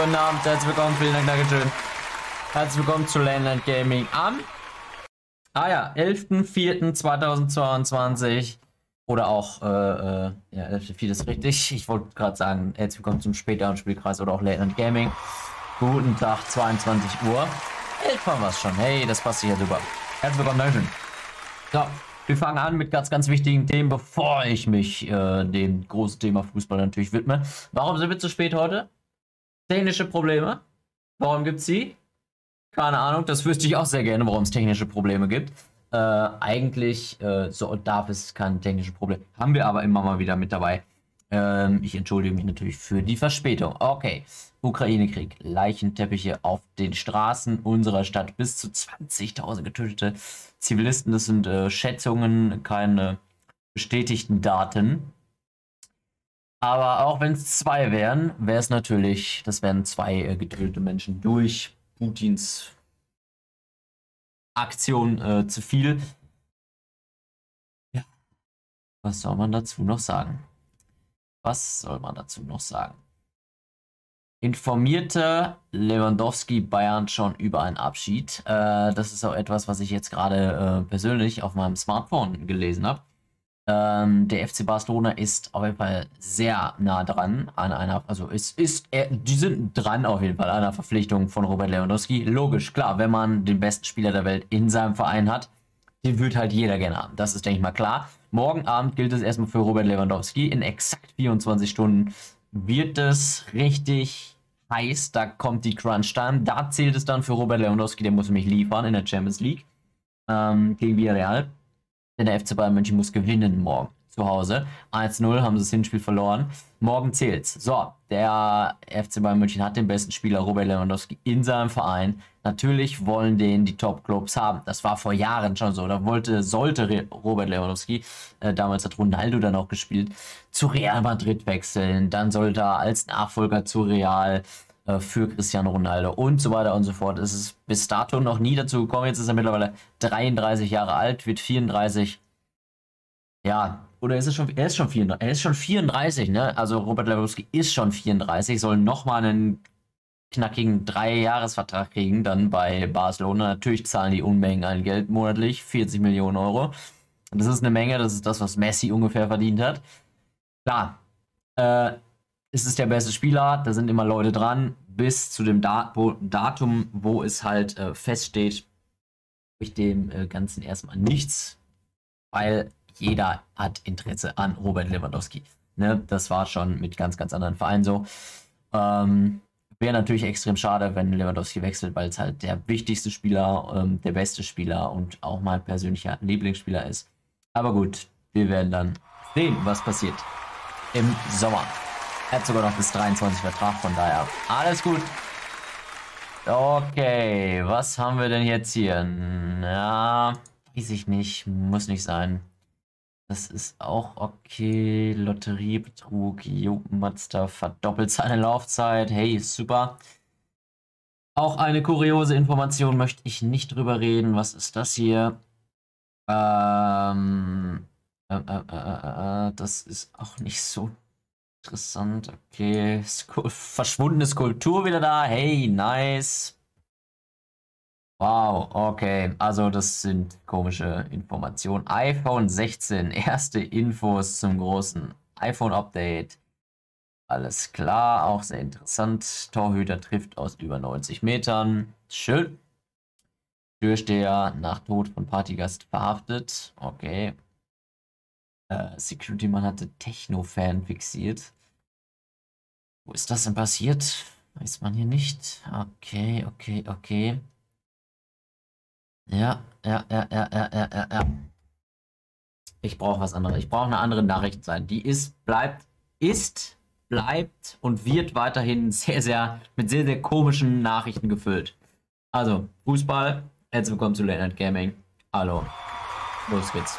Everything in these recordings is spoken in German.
Guten Abend, herzlich willkommen, vielen Dank, Dankeschön. Herzlich willkommen zu Landland Gaming am, ah ja, 11.04.2022 oder auch, äh, äh, ja, 11.04. ist richtig. Ich wollte gerade sagen, herzlich willkommen zum späteren Spielkreis oder auch Landland Gaming. Guten Tag, 22 Uhr. Elf haben wir schon. Hey, das passt sich ja super. Herzlich willkommen, Dankeschön. So, wir fangen an mit ganz, ganz wichtigen Themen, bevor ich mich äh, dem großen Thema Fußball natürlich widme. Warum sind wir zu spät heute? Technische Probleme. Warum gibt es sie? Keine Ahnung, das wüsste ich auch sehr gerne, warum es technische Probleme gibt. Äh, eigentlich äh, so darf es keine technischen Probleme. Haben wir aber immer mal wieder mit dabei. Ähm, ich entschuldige mich natürlich für die Verspätung. Okay, Ukraine-Krieg. Leichenteppiche auf den Straßen unserer Stadt. Bis zu 20.000 getötete Zivilisten. Das sind äh, Schätzungen, keine bestätigten Daten. Aber auch wenn es zwei wären, wäre es natürlich, das wären zwei äh, getötete Menschen durch Putins Aktion äh, zu viel. Ja. Was soll man dazu noch sagen? Was soll man dazu noch sagen? Informierte Lewandowski Bayern schon über einen Abschied? Äh, das ist auch etwas, was ich jetzt gerade äh, persönlich auf meinem Smartphone gelesen habe. Ähm, der FC Barcelona ist auf jeden Fall sehr nah dran an einer, also es ist, äh, die sind dran auf jeden Fall an einer Verpflichtung von Robert Lewandowski. Logisch, klar, wenn man den besten Spieler der Welt in seinem Verein hat, den wird halt jeder gerne haben. Das ist, denke ich mal, klar. Morgen Abend gilt es erstmal für Robert Lewandowski. In exakt 24 Stunden wird es richtig heiß. Da kommt die Crunch-Time. Da zählt es dann für Robert Lewandowski, der muss nämlich liefern in der Champions League ähm, gegen Villarreal. Denn der FC Bayern München muss gewinnen morgen zu Hause. 1-0 haben sie das Hinspiel verloren. Morgen zählt's. So, der FC Bayern München hat den besten Spieler Robert Lewandowski in seinem Verein. Natürlich wollen den die Top-Clubs haben. Das war vor Jahren schon so. Da wollte, sollte Robert Lewandowski, äh, damals hat Ronaldo dann auch gespielt, zu Real Madrid wechseln. Dann sollte er als Nachfolger zu Real für Cristiano Ronaldo und so weiter und so fort. Es ist bis dato noch nie dazu gekommen. Jetzt ist er mittlerweile 33 Jahre alt, wird 34. Ja, oder ist er schon, er ist schon 34, er ist schon 34, ne? Also Robert Lewandowski ist schon 34, soll nochmal einen knackigen Drei-Jahres-Vertrag kriegen, dann bei Barcelona. Natürlich zahlen die Unmengen an Geld monatlich, 40 Millionen Euro. Das ist eine Menge, das ist das, was Messi ungefähr verdient hat. Klar, äh, es ist der beste Spieler, da sind immer Leute dran, bis zu dem Dat wo, Datum, wo es halt äh, feststeht, durch dem äh, Ganzen erstmal nichts, weil jeder hat Interesse an Robert Lewandowski. Ne? Das war schon mit ganz, ganz anderen Vereinen so. Ähm, Wäre natürlich extrem schade, wenn Lewandowski wechselt, weil es halt der wichtigste Spieler, ähm, der beste Spieler und auch mein persönlicher Lieblingsspieler ist. Aber gut, wir werden dann sehen, was passiert im Sommer. Er hat sogar noch bis 23 Vertrag, von daher alles gut. Okay, was haben wir denn jetzt hier? Na, weiß ich nicht, muss nicht sein. Das ist auch okay. Lotteriebetrug. Mazda verdoppelt seine Laufzeit. Hey, super. Auch eine kuriose Information möchte ich nicht drüber reden. Was ist das hier? Ähm, äh, äh, äh, äh das ist auch nicht so interessant. Okay, verschwundene Skulptur wieder da. Hey, nice. Wow, okay. Also das sind komische Informationen. iPhone 16, erste Infos zum großen iPhone-Update. Alles klar, auch sehr interessant. Torhüter trifft aus über 90 Metern. Schön. Türsteher nach Tod von Partygast verhaftet. Okay. Äh, Security-Mann hatte Techno-Fan fixiert. Wo ist das denn passiert? Weiß man hier nicht. Okay, okay, okay. Ja, ja, ja, ja, ja, ja, ja, ja. Ich brauche was anderes. Ich brauche eine andere Nachricht sein. Die ist, bleibt, ist, bleibt und wird weiterhin sehr, sehr, mit sehr, sehr komischen Nachrichten gefüllt. Also, Fußball, herzlich willkommen zu Night Gaming. Hallo. Los geht's.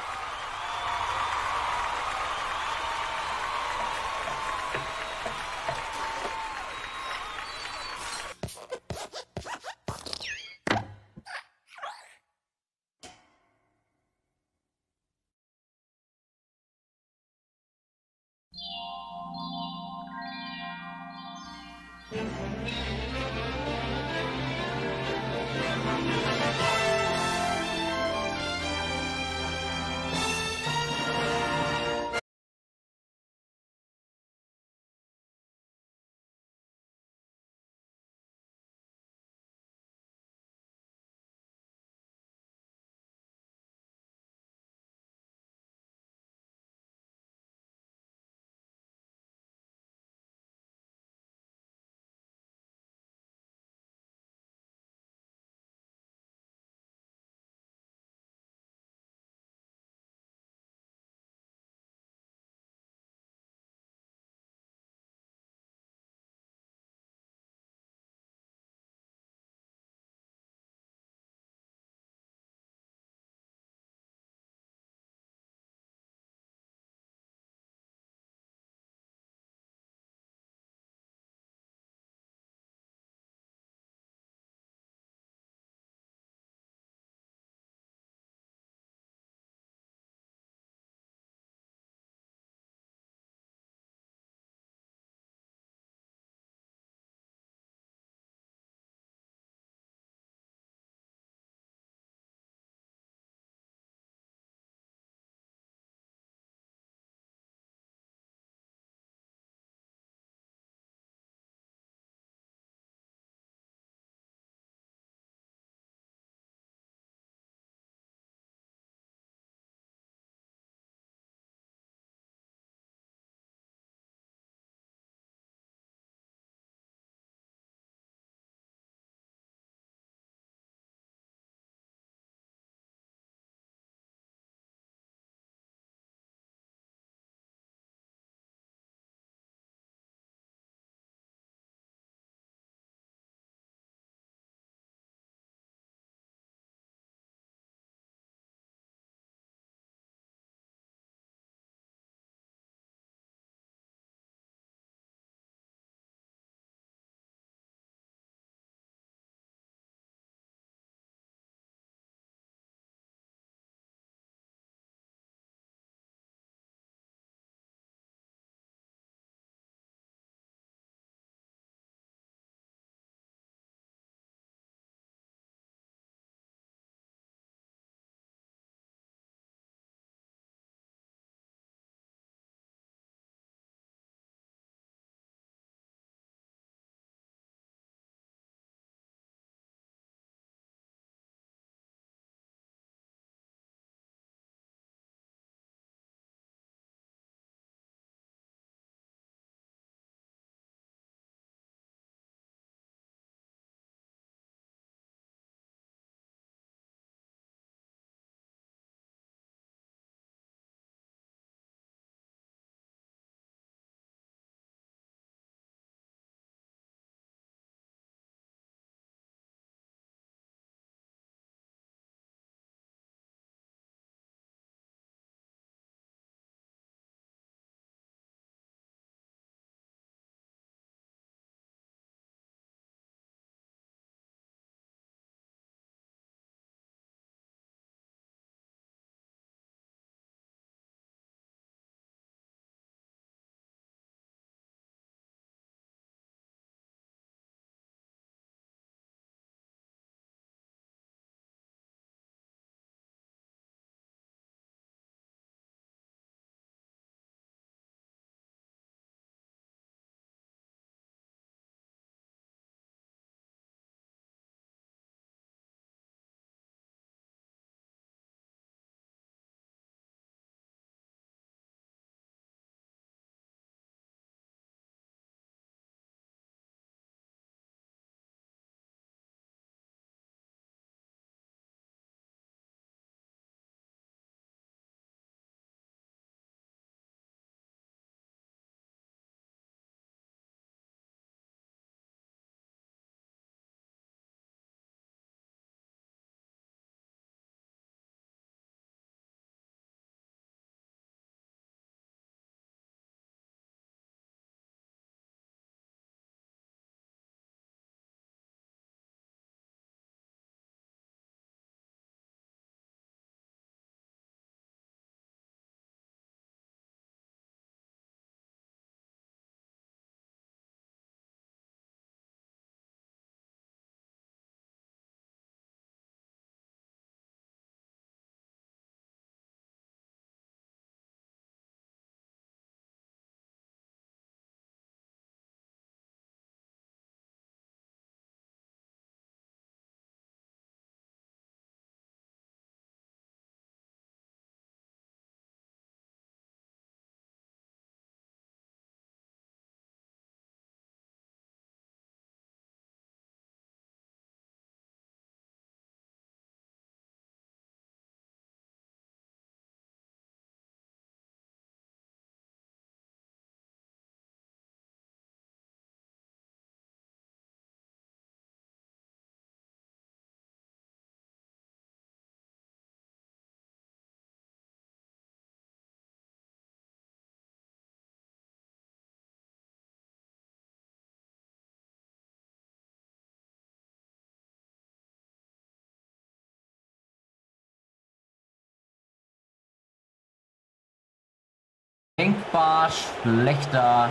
Pogba, schlechter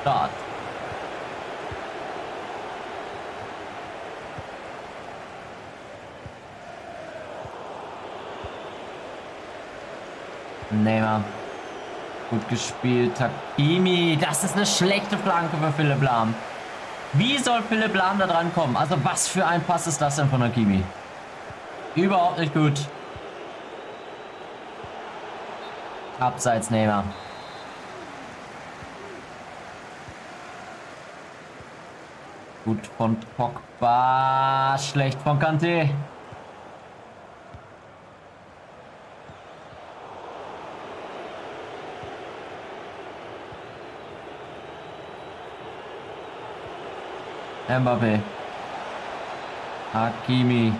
Start. Neymar. Gut gespielt. Takimi. Das ist eine schlechte Flanke für Philipp Lahm. Wie soll Philipp Lahm da dran kommen? Also was für ein Pass ist das denn von Hakimi? Überhaupt nicht gut. Abseits Neymar. Gut von Pogba. Schlecht von Kante. Mbappé. Hakimi.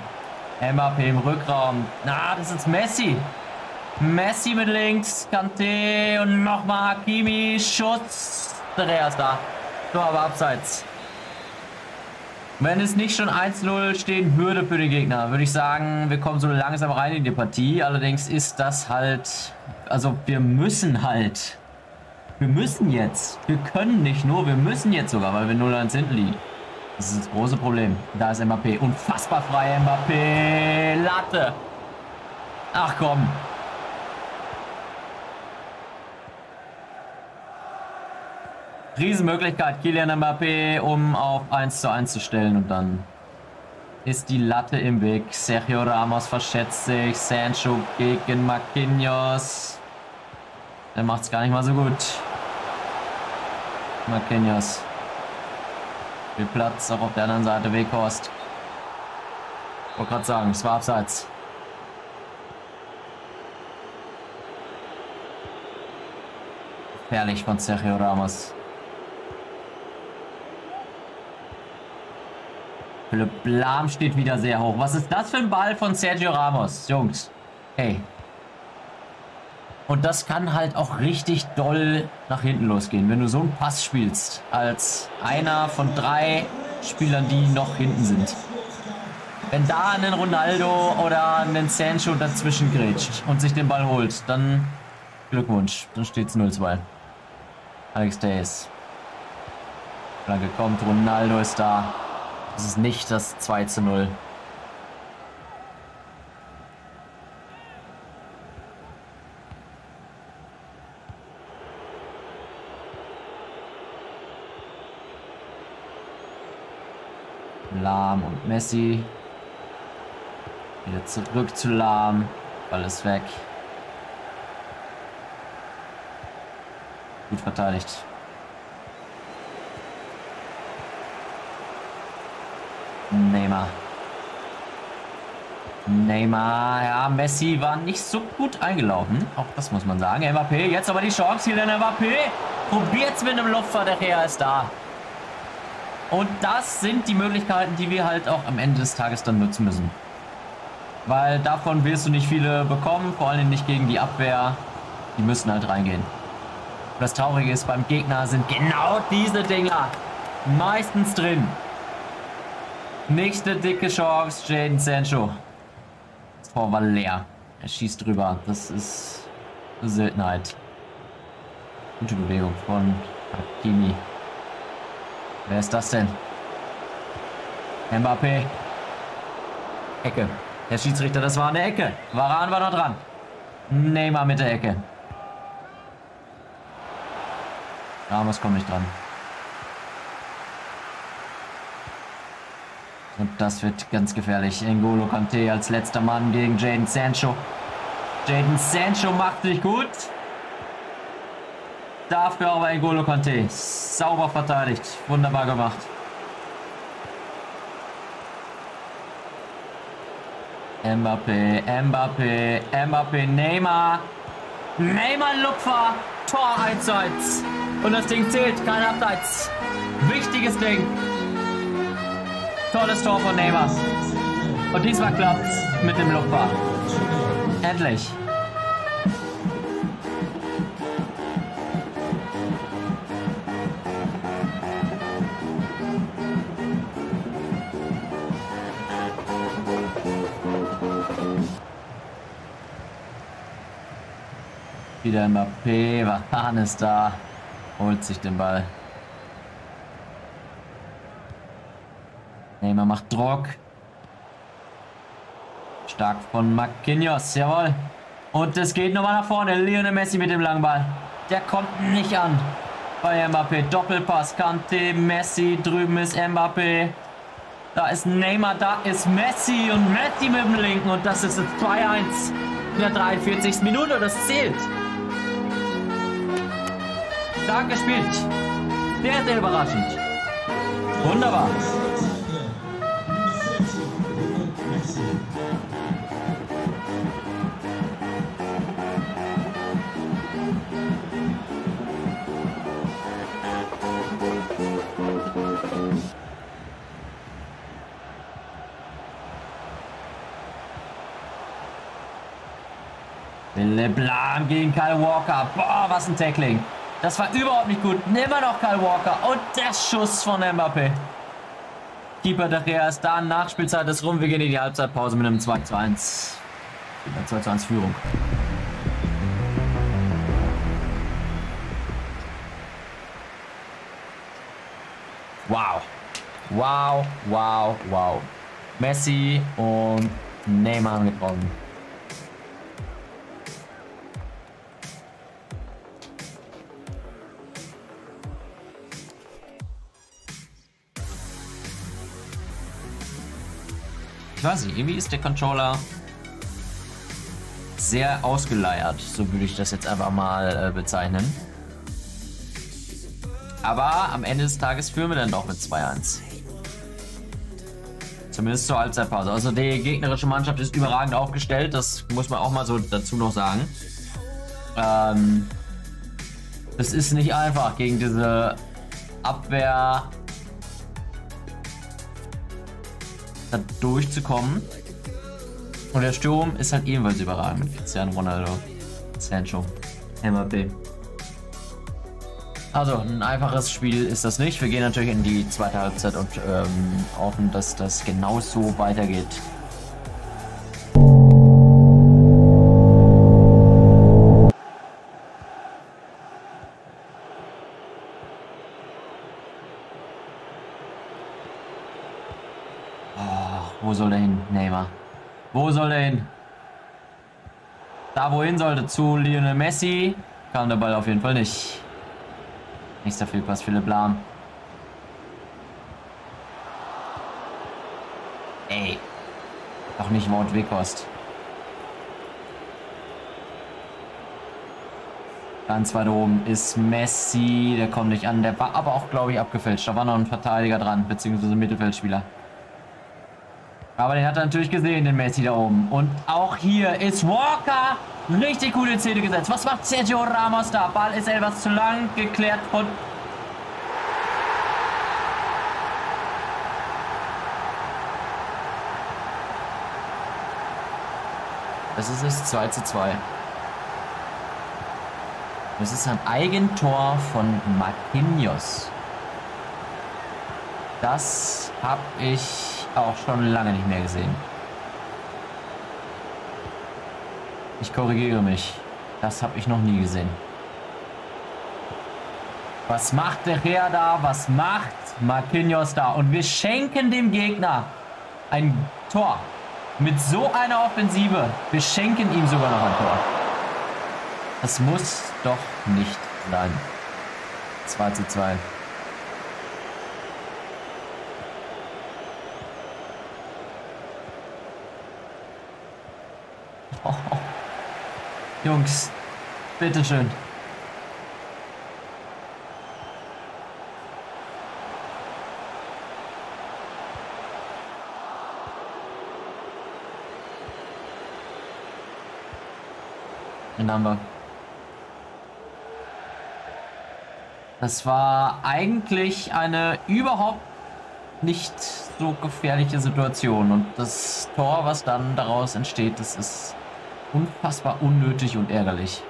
Mbappé im Rückraum. Na, das ist Messi. Messi mit links. Kante und nochmal Hakimi. Schutz. Der ist da. So, aber abseits. Wenn es nicht schon 1-0 stehen würde für den Gegner, würde ich sagen, wir kommen so langsam rein in die Partie. Allerdings ist das halt... Also wir müssen halt... Wir müssen jetzt. Wir können nicht nur, wir müssen jetzt sogar, weil wir 0-1 hinten liegen. Das ist das große Problem. Da ist Mbappé. Unfassbar frei Mbappé. Latte. Ach komm. Riesenmöglichkeit, Kylian Mbappé, um auf 1 zu 1 zu stellen und dann ist die Latte im Weg. Sergio Ramos verschätzt sich. Sancho gegen Marquinhos. Der macht es gar nicht mal so gut. Marquinhos. Viel Platz, auch auf der anderen Seite Weghorst. Wollte gerade sagen, es war abseits. Herrlich von Sergio Ramos. Philipp Lahm steht wieder sehr hoch. Was ist das für ein Ball von Sergio Ramos? Jungs, hey, und das kann halt auch richtig doll nach hinten losgehen, wenn du so einen Pass spielst, als einer von drei Spielern, die noch hinten sind. Wenn da ein Ronaldo oder ein Sancho dazwischen grätscht und sich den Ball holt, dann Glückwunsch, dann steht es 0-2. Alex Days. Flanke kommt, Ronaldo ist da. Das ist nicht das 2 0. Lahm und Messi. Wieder zurück zu Lahm. Ball ist weg. Gut verteidigt. Neymar. Neymar, ja, Messi war nicht so gut eingelaufen. Auch das muss man sagen. Mbappé, jetzt aber die Chance hier, denn Mbappé probiert's mit einem Luftfahrt, der ist da. Und das sind die Möglichkeiten, die wir halt auch am Ende des Tages dann nutzen müssen. Weil davon wirst du nicht viele bekommen, vor allem nicht gegen die Abwehr. Die müssen halt reingehen. Und das Traurige ist, beim Gegner sind genau diese Dinger meistens drin. Nächste dicke Chance, Jaden Sancho. Das Tor war leer. Er schießt drüber. Das ist eine Seltenheit. Gute Bewegung von Hakimi. Wer ist das denn? Mbappé. Ecke. Herr Schiedsrichter, das war eine Ecke. Varan war noch dran. Neymar mit der Ecke. Ramos kommt nicht dran. Und das wird ganz gefährlich. N'Golo Kante als letzter Mann gegen Jaden Sancho. Jaden Sancho macht sich gut. Dafür aber N'Golo Kante. Sauber verteidigt. Wunderbar gemacht. Mbappé, Mbappé, Mbappé, Neymar. Neymar Lupfer. Tor 1 1. Und das Ding zählt, kein Abseits. Wichtiges Ding. Tolles Tor von Neymar. Und diesmal klappt mit dem Lupfer. Endlich. Wieder Mbappé, Varane ist da. Holt sich den Ball. Neymar macht Druck. Stark von Marquinhos, jawohl. Und es geht nochmal nach vorne. Lionel Messi mit dem langen Ball. Der kommt nicht an. Bei Mbappé. Doppelpass. Kante, Messi. Drüben ist Mbappé. Da ist Neymar, da ist Messi. Und Messi mit dem linken. Und das ist das 2-1 in der 43. Minute. Das zählt. Stark gespielt. Sehr, sehr überraschend. Wunderbar. Lahm gegen Kyle Walker. Boah, was ein Tackling. Das war überhaupt nicht gut. Immer noch Kyle Walker. Und der Schuss von Mbappé. Keeper der Rea ist da. Nachspielzeit ist rum. Wir gehen in die Halbzeitpause mit einem 2 zu 1. Mit 2 zu 1 Führung. Wow. Wow, wow, wow. Messi und Neymar getroffen. Weiß nicht, irgendwie ist der Controller sehr ausgeleiert, so würde ich das jetzt einfach mal äh, bezeichnen. Aber am Ende des Tages führen wir dann doch mit 2-1. Zumindest zur Halbzeitpause. Also die gegnerische Mannschaft ist überragend aufgestellt, das muss man auch mal so dazu noch sagen. Ähm, es ist nicht einfach gegen diese Abwehr da durchzukommen. Und der Sturm ist halt ebenfalls überragend mit Cristiano Ronaldo, Sancho, MAP. Also ein einfaches Spiel ist das nicht. Wir gehen natürlich in die zweite Halbzeit und ähm, hoffen, dass das genauso weitergeht. Wo soll der hin? Da wohin sollte? Zu Lionel Messi. Kam der Ball auf jeden Fall nicht. Nächster Fehlpass, Philipp Lahm. Ey. Doch nicht Wort Wekost. Ganz weit oben ist Messi. Der kommt nicht an. Der war aber auch, glaube ich, abgefälscht. Da war noch ein Verteidiger dran, beziehungsweise Mittelfeldspieler. Aber den hat er natürlich gesehen, den Messi da oben. Und auch hier ist Walker richtig gut in Szene gesetzt. Was macht Sergio Ramos da? Ball ist etwas zu lang geklärt von... Das ist es 2 zu 2. Das ist ein Eigentor von Marquinhos. Das habe ich auch schon lange nicht mehr gesehen. Ich korrigiere mich. Das habe ich noch nie gesehen. Was macht der Herr da? Was macht Marquinhos da? Und wir schenken dem Gegner ein Tor. Mit so einer Offensive. Wir schenken ihm sogar noch ein Tor. Das muss doch nicht sein. 2 zu 2. Jungs, bitteschön. Den haben wir. Das war eigentlich eine überhaupt nicht so gefährliche Situation. Und das Tor, was dann daraus entsteht, das ist unfassbar unnötig und ärgerlich.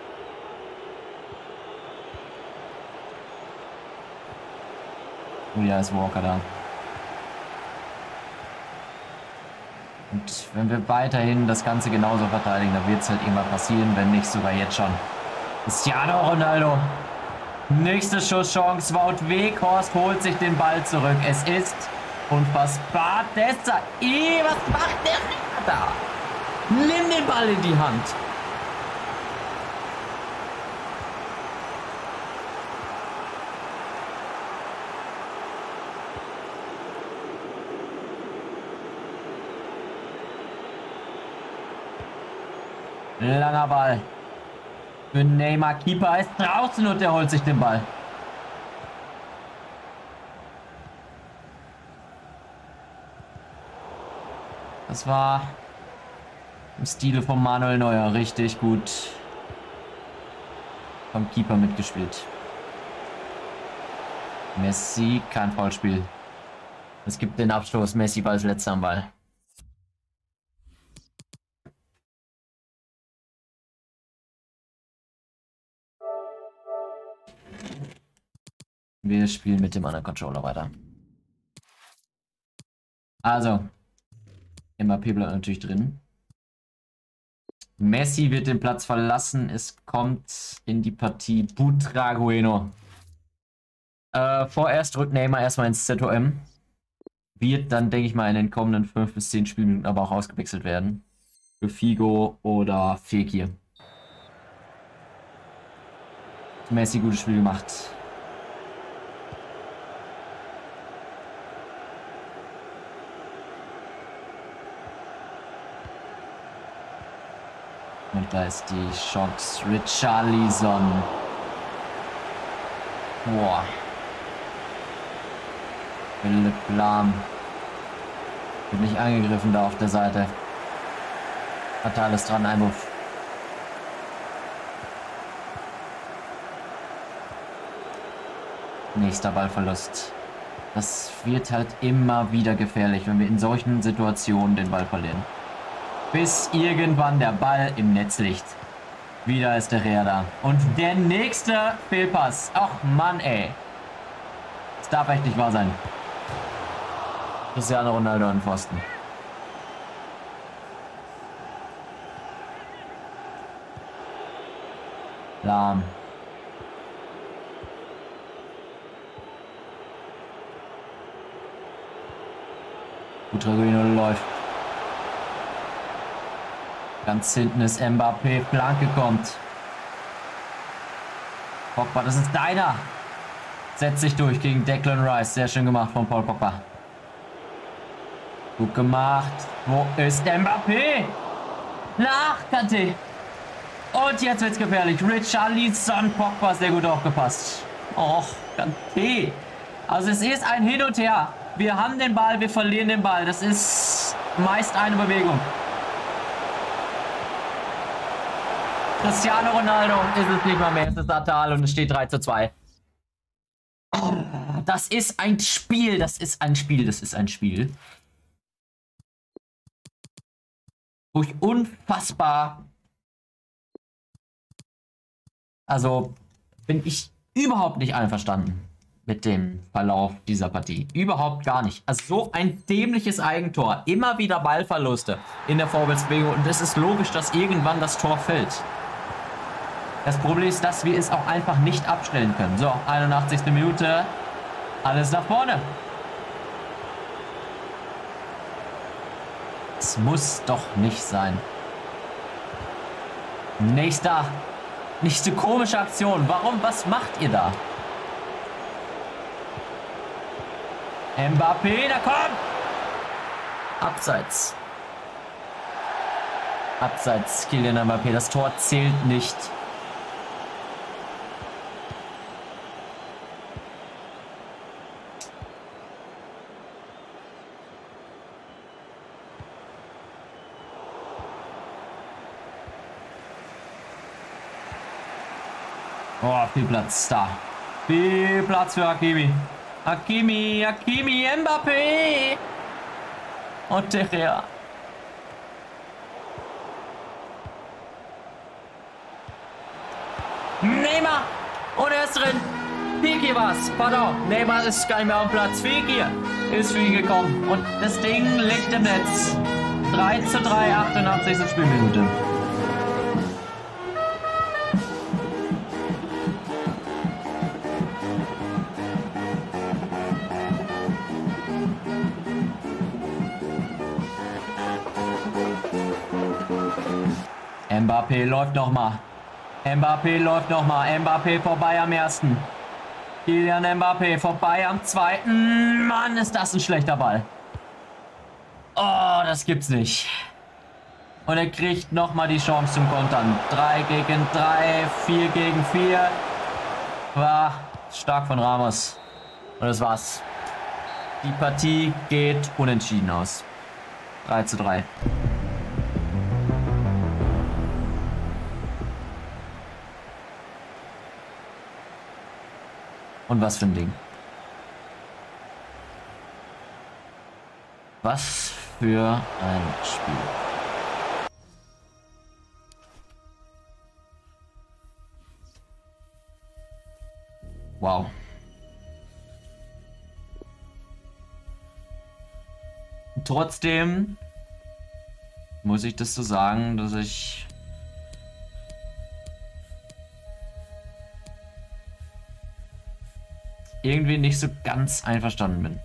Oh ja, ist Walker da. Und wenn wir weiterhin das Ganze genauso verteidigen, dann wird es halt immer passieren, wenn nicht sogar jetzt schon. Cristiano Ronaldo. Nächste Schusschance. Wout Weghorst holt sich den Ball zurück. Es ist unfassbar. Dessa. I, was macht der da? Nimm den Ball in die Hand. Langer Ball. Für Neymar. Keeper ist draußen und der holt sich den Ball. Das war im Stile von Manuel Neuer richtig gut vom Keeper mitgespielt. Messi, kein Foulspiel. Es gibt den Abstoß. Messi war als letzter am Ball. Wir spielen mit dem anderen Controller weiter. Also, Mbappé bleibt natürlich drin. Messi wird den Platz verlassen. Es kommt in die Partie Butragueno. Äh, vorerst rückt Neymar erstmal ins ZOM. Wird dann, denke ich mal, in den kommenden 5 bis 10 Spielminuten aber auch ausgewechselt werden. Für Figo oder Fekir. Messi gutes Spiel gemacht. Und da ist die Chance. Richarlison. Boah. Philipp Lahm. Wird nicht angegriffen da auf der Seite. Hat alles dran, Einwurf. Nächster Ballverlust. Das wird halt immer wieder gefährlich, wenn wir in solchen Situationen den Ball verlieren bis irgendwann der Ball im Netz liegt. Wieder ist der da. Und der nächste Fehlpass. Ach Mann, ey. Das darf echt nicht wahr sein. Cristiano Ronaldo an Pfosten. Lahm. Butraguino läuft. Ganz hinten ist Mbappé. Flanke kommt. Pogba, das ist deiner. Setzt sich durch gegen Declan Rice. Sehr schön gemacht von Paul Pogba. Gut gemacht. Wo ist Mbappé? Nach Kante. Und jetzt wird's gefährlich. Richarlison Pogba sehr gut aufgepasst. Och, Kante. Also es ist ein Hin und Her. Wir haben den Ball, wir verlieren den Ball. Das ist meist eine Bewegung. Cristiano Ronaldo ist es nicht mal mehr. Es ist Atal und es steht 3 zu 2. das ist ein Spiel. Das ist ein Spiel. Das ist ein Spiel. Wo ich unfassbar. Also bin ich überhaupt nicht einverstanden mit dem Verlauf dieser Partie. Überhaupt gar nicht. Also so ein dämliches Eigentor. Immer wieder Ballverluste in der Vorwärtsbewegung. Und es ist logisch, dass irgendwann das Tor fällt. Das Problem ist, dass wir es auch einfach nicht abstellen können. So, 81. Minute. Alles nach vorne. Es muss doch nicht sein. Nächster. Nächste komische Aktion. Warum? Was macht ihr da? Mbappé, da kommt! Abseits. Abseits, Kylian Mbappé. Das Tor zählt nicht. Platz da. Viel Platz für Hakimi. Hakimi, Hakimi, Mbappé. Und Terrea. Neymar. Und er ist drin. Fekir war's. Pardon. Neymar ist gar nicht mehr auf Platz. Fekir ist für ihn gekommen. Und das Ding liegt im Netz. 3 zu 3, 88. Spielminute. Mbappé läuft nochmal. Mbappé läuft nochmal. Mbappé vorbei am ersten. Kylian Mbappé vorbei am zweiten. Mann, ist das ein schlechter Ball. Oh, das gibt's nicht. Und er kriegt nochmal die Chance zum Kontern. 3 gegen 3, 4 gegen 4. War stark von Ramos. Und das war's. Die Partie geht unentschieden aus. 3 zu 3. Und was für ein Ding. Was für ein Spiel. Wow. Trotzdem muss ich das so sagen, dass ich irgendwie nicht so ganz einverstanden bin.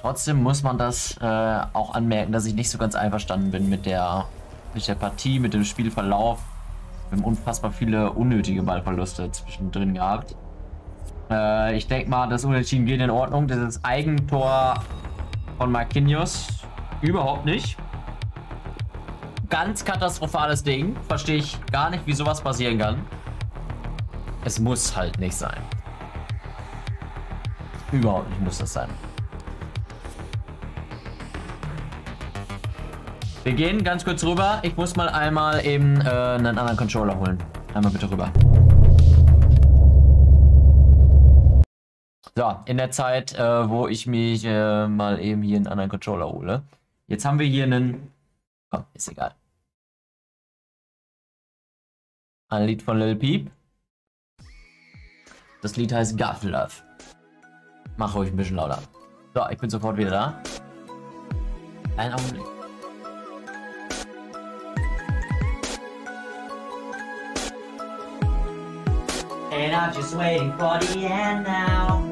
Trotzdem muss man das äh, auch anmerken, dass ich nicht so ganz einverstanden bin mit der, mit der Partie, mit dem Spielverlauf. Wir haben unfassbar viele unnötige Ballverluste zwischendrin gehabt. Äh, ich denke mal, das Unentschieden geht in Ordnung. Das ist Eigentor von Marquinhos. Überhaupt nicht. Ganz katastrophales Ding. Verstehe ich gar nicht, wie sowas passieren kann. Es muss halt nicht sein. Überhaupt nicht muss das sein. Wir gehen ganz kurz rüber. Ich muss mal einmal eben äh, einen anderen Controller holen. Einmal bitte rüber. So, in der Zeit, äh, wo ich mich äh, mal eben hier einen anderen Controller hole. Jetzt haben wir hier einen... Komm, ist egal. Ein Lied von Lil Peep. Das Lied heißt God Love. Mach ruhig ein bisschen lauter. So, ich bin sofort wieder da. Ein Augenblick. And I'm just waiting for the end now.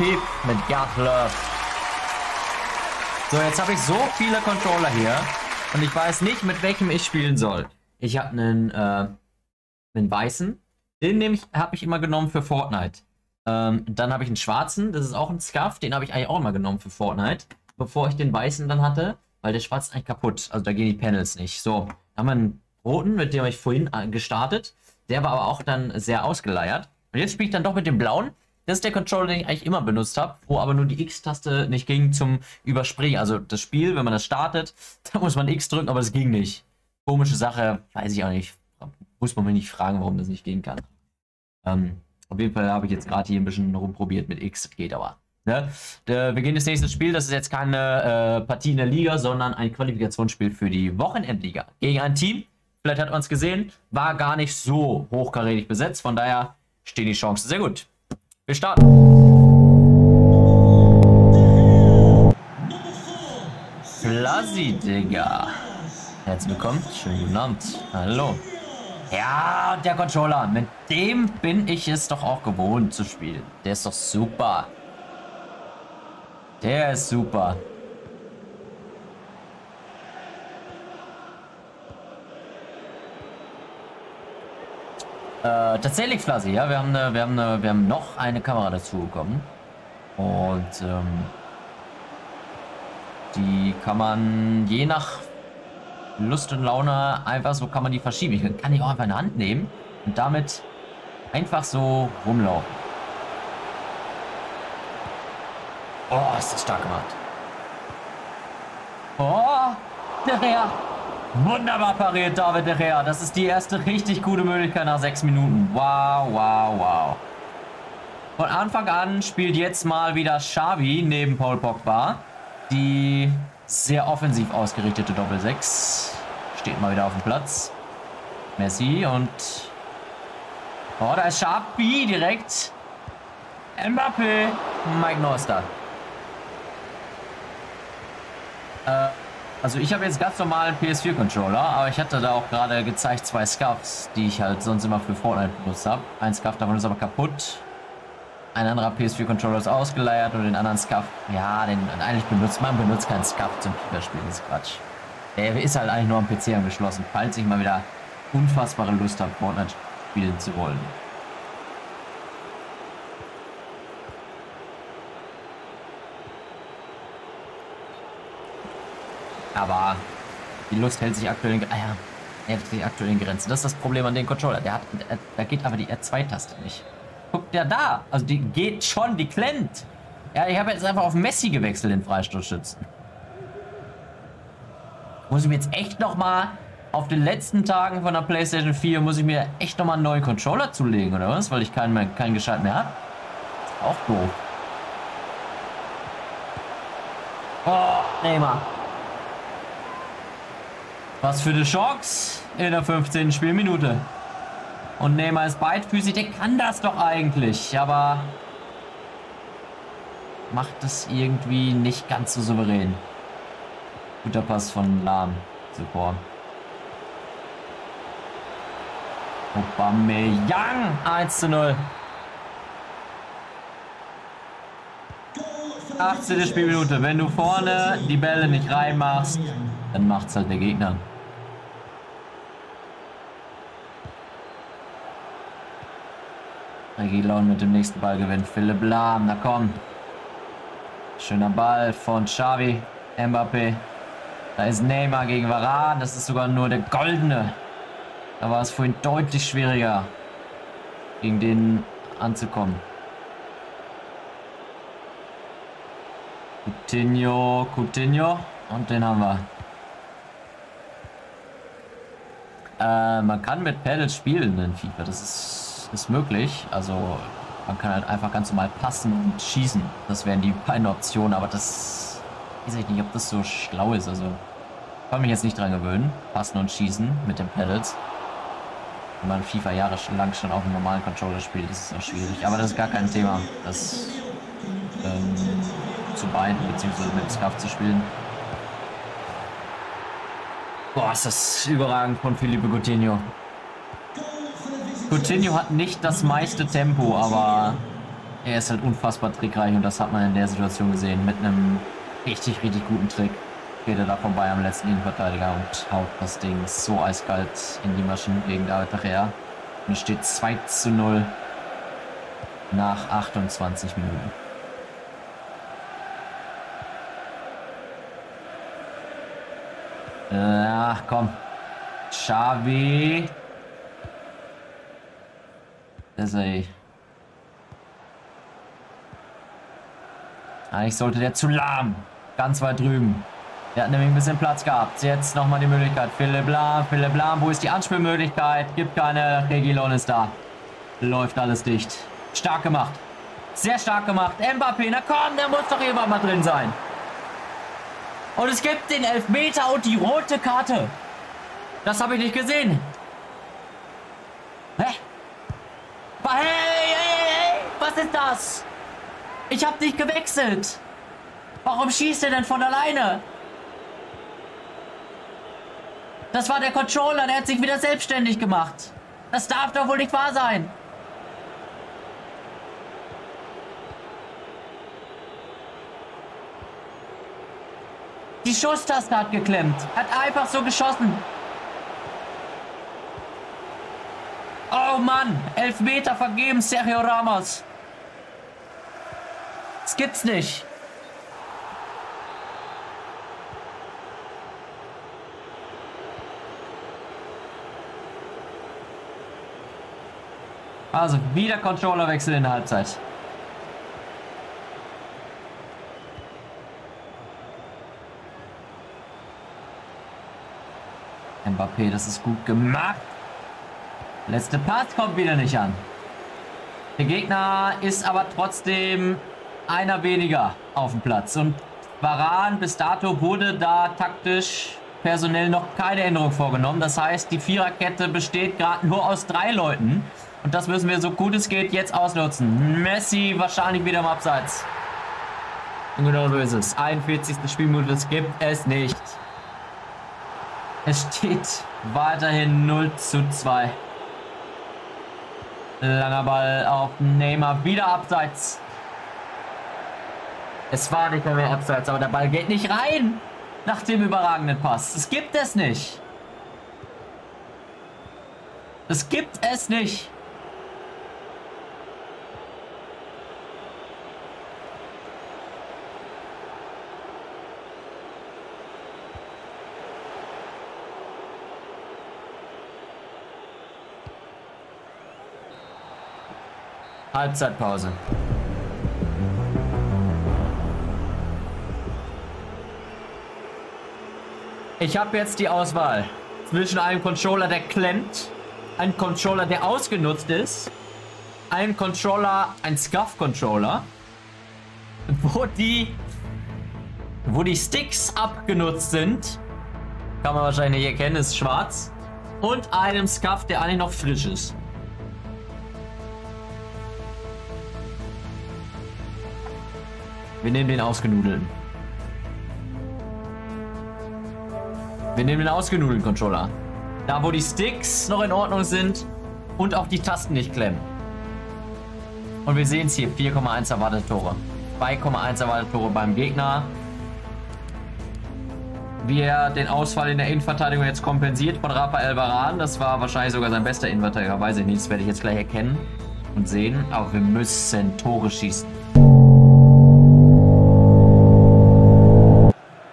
Peep mit God Love. So, jetzt habe ich so viele Controller hier und ich weiß nicht, mit welchem ich spielen soll. Ich habe einen, äh, einen weißen. Den habe ich immer genommen für Fortnite. Ähm, dann habe ich einen schwarzen, das ist auch ein Scuff, den habe ich eigentlich auch immer genommen für Fortnite, bevor ich den weißen dann hatte, weil der schwarze ist eigentlich kaputt, also da gehen die Panels nicht. So, dann haben wir einen roten, mit dem habe ich vorhin äh, gestartet, der war aber auch dann sehr ausgeleiert. Und jetzt spiele ich dann doch mit dem blauen das ist der Controller, den ich eigentlich immer benutzt habe, wo aber nur die X-Taste nicht ging zum Überspringen. Also das Spiel, wenn man das startet, da muss man X drücken, aber das ging nicht. Komische Sache, weiß ich auch nicht. Muss man mich nicht fragen, warum das nicht gehen kann. Ähm, auf jeden Fall habe ich jetzt gerade hier ein bisschen rumprobiert mit X, geht aber. Ne? Wir gehen ins nächste Spiel. Das ist jetzt keine äh, Partie in der Liga, sondern ein Qualifikationsspiel für die Wochenendliga. Gegen ein Team, vielleicht hat man es gesehen, war gar nicht so hochkarätig besetzt. Von daher stehen die Chancen sehr gut. Wir starten. Flasi, Digga. Herzlich willkommen. Schönen guten Abend. Hallo. Ja, der Controller. Mit dem bin ich es doch auch gewohnt zu spielen. Der ist doch super. Der ist super. Äh, tatsächlich, Flasi, ja, wir haben, eine, wir, haben eine, wir haben noch eine Kamera dazu bekommen. Und ähm, die kann man je nach Lust und Laune einfach so kann man die verschieben. Ich kann die auch einfach in der Hand nehmen und damit einfach so rumlaufen. Oh, ist das stark gemacht. Oh, Herr. Wunderbar pariert David De Gea. Das ist die erste richtig gute Möglichkeit nach sechs Minuten. Wow, wow, wow. Von Anfang an spielt jetzt mal wieder Xavi neben Paul Pogba. Die sehr offensiv ausgerichtete Doppel-6 steht mal wieder auf dem Platz. Messi und... Oh, da ist Xavi direkt. Mbappé. Mike Neustadt. Äh... Also ich habe jetzt ganz normalen PS4-Controller, aber ich hatte da auch gerade gezeigt zwei Scuffs, die ich halt sonst immer für Fortnite benutzt habe. Ein Scuff davon ist aber kaputt. Ein anderer PS4-Controller ist ausgeleiert und den anderen Scuff, ja, den eigentlich benutzt man benutzt keinen Scuff zum FIFA-Spielen, das ist Quatsch. Der ist halt eigentlich nur am PC angeschlossen, falls ich mal wieder unfassbare Lust habe, Fortnite spielen zu wollen. Aber die Lust hält sich aktuell in, ah ja, hält sich aktuell in Grenzen. Das ist das Problem an den Controller. Der hat, da geht aber die R2-Taste nicht. Guckt der da. Also die geht schon, die klemmt. Ja, ich habe jetzt einfach auf Messi gewechselt, den Freistoßschützen. Muss ich mir jetzt echt nochmal auf den letzten Tagen von der Playstation 4 muss ich mir echt nochmal einen neuen Controller zulegen, oder was? Weil ich keinen, mehr, keinen gescheit mehr habe. Auch doof. Oh, Neymar. Was für eine Chance in der 15. Spielminute. Und Neymar ist beidfüßig, der kann das doch eigentlich, aber macht es irgendwie nicht ganz so souverän. Guter Pass von Lahm. Super. Aubameyang 1 zu 0. 18. Spielminute. Wenn du vorne die Bälle nicht reinmachst, dann macht's halt der Gegner. Reguilon mit dem nächsten Ball gewinnt. Philipp Lahm, na komm. Schöner Ball von Xavi. Mbappé. Da ist Neymar gegen Varane. Das ist sogar nur der goldene. Da war es vorhin deutlich schwieriger, gegen den anzukommen. Coutinho, Coutinho. Und den haben wir. Äh, man kann mit Pedals spielen in FIFA. Das ist ist möglich. Also man kann halt einfach ganz normal passen und schießen. Das wären die beiden Optionen, aber das weiß ich nicht, ob das so schlau ist. Also kann mich jetzt nicht dran gewöhnen. Passen und schießen mit den Pedals. Wenn man FIFA jahrelang schon auf einem normalen Controller spielt, ist es auch schwierig. Aber das ist gar kein Thema, das ähm, zu beiden beziehungsweise mit Scuff zu spielen. Boah, ist das überragend von Felipe Coutinho. Coutinho hat nicht das meiste Tempo, aber er ist halt unfassbar trickreich und das hat man in der Situation gesehen. Mit einem richtig, richtig guten Trick geht er da vorbei am letzten Innenverteidiger und haut das Ding so eiskalt in die Maschinen gegen David Ferrer. Und es steht 2 zu 0 nach 28 Minuten. Ach komm. Xavi Desiree. Eigentlich sollte der zu lahm. Ganz weit drüben. Der hat nämlich ein bisschen Platz gehabt. Jetzt nochmal die Möglichkeit. Philipp Lahm, Philipp Lahm. Wo ist die Anspielmöglichkeit? Gibt keine. Regilon ist da. Läuft alles dicht. Stark gemacht. Sehr stark gemacht. Mbappé, na komm, der muss doch irgendwann mal drin sein. Und es gibt den Elfmeter und die rote Karte. Das habe ich nicht gesehen. Hä? Hey, hey, hey, was ist das? Ich habe dich gewechselt. Warum schießt er denn von alleine? Das war der Controller, der hat sich wieder selbstständig gemacht. Das darf doch wohl nicht wahr sein. Die Schusstaste hat geklemmt. Hat einfach so geschossen. Oh Mann, elf Meter vergeben, Sergio Ramos. Das gibt's nicht. Also wieder Controllerwechsel in der Halbzeit. Mbappé, das ist gut gemacht. Letzte Pass kommt wieder nicht an. Der Gegner ist aber trotzdem einer weniger auf dem Platz. Und Varan bis dato wurde da taktisch personell noch keine Änderung vorgenommen. Das heißt, die Viererkette besteht gerade nur aus drei Leuten. Und das müssen wir so gut es geht jetzt ausnutzen. Messi wahrscheinlich wieder im Abseits. Und genau so ist es. 41. Spielminute, das gibt es nicht. Es steht weiterhin 0 zu 2. Langer Ball auf Neymar. Wieder abseits. Es war nicht mehr abseits, aber der Ball geht nicht rein. Nach dem überragenden Pass. Das gibt es nicht. Das gibt es nicht. Halbzeitpause. Ich habe jetzt die Auswahl zwischen einem Controller, der klemmt, einem Controller, der ausgenutzt ist, einem Controller, ein Scuff-Controller, wo die, wo die Sticks abgenutzt sind, kann man wahrscheinlich erkennen, ist schwarz, und einem Scuff, der eigentlich noch frisch ist. Wir nehmen den ausgenudelten. Wir nehmen den ausgenudelten Controller. Da, wo die Sticks noch in Ordnung sind und auch die Tasten nicht klemmen. Und wir sehen es hier, 4,1 erwartete Tore. 2,1 erwartete Tore beim Gegner. Wie er den Ausfall in der Innenverteidigung jetzt kompensiert von Rafael Varan. Das war wahrscheinlich sogar sein bester Innenverteidiger. Weiß ich nicht, das werde ich jetzt gleich erkennen und sehen. Aber wir müssen Tore schießen.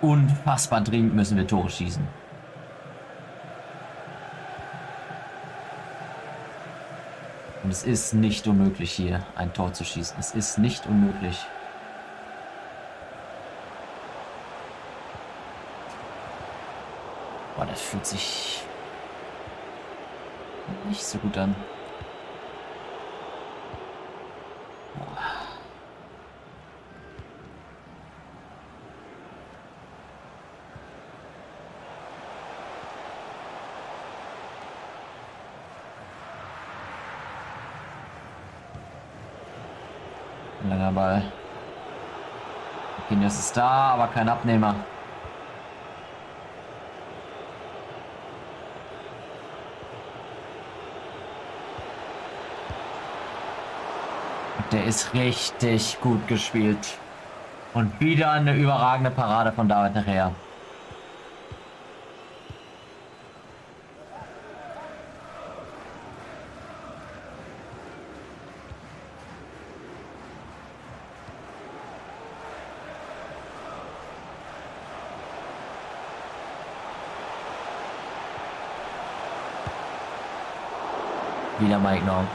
Unfassbar dringend müssen wir Tore schießen. Und es ist nicht unmöglich hier ein Tor zu schießen. Es ist nicht unmöglich. Boah, das fühlt sich nicht so gut an. Langer Ball. Marquinhos ist da, aber kein Abnehmer. Der ist richtig gut gespielt. Und wieder eine überragende Parade von David Herrera. Wieder Mike noch.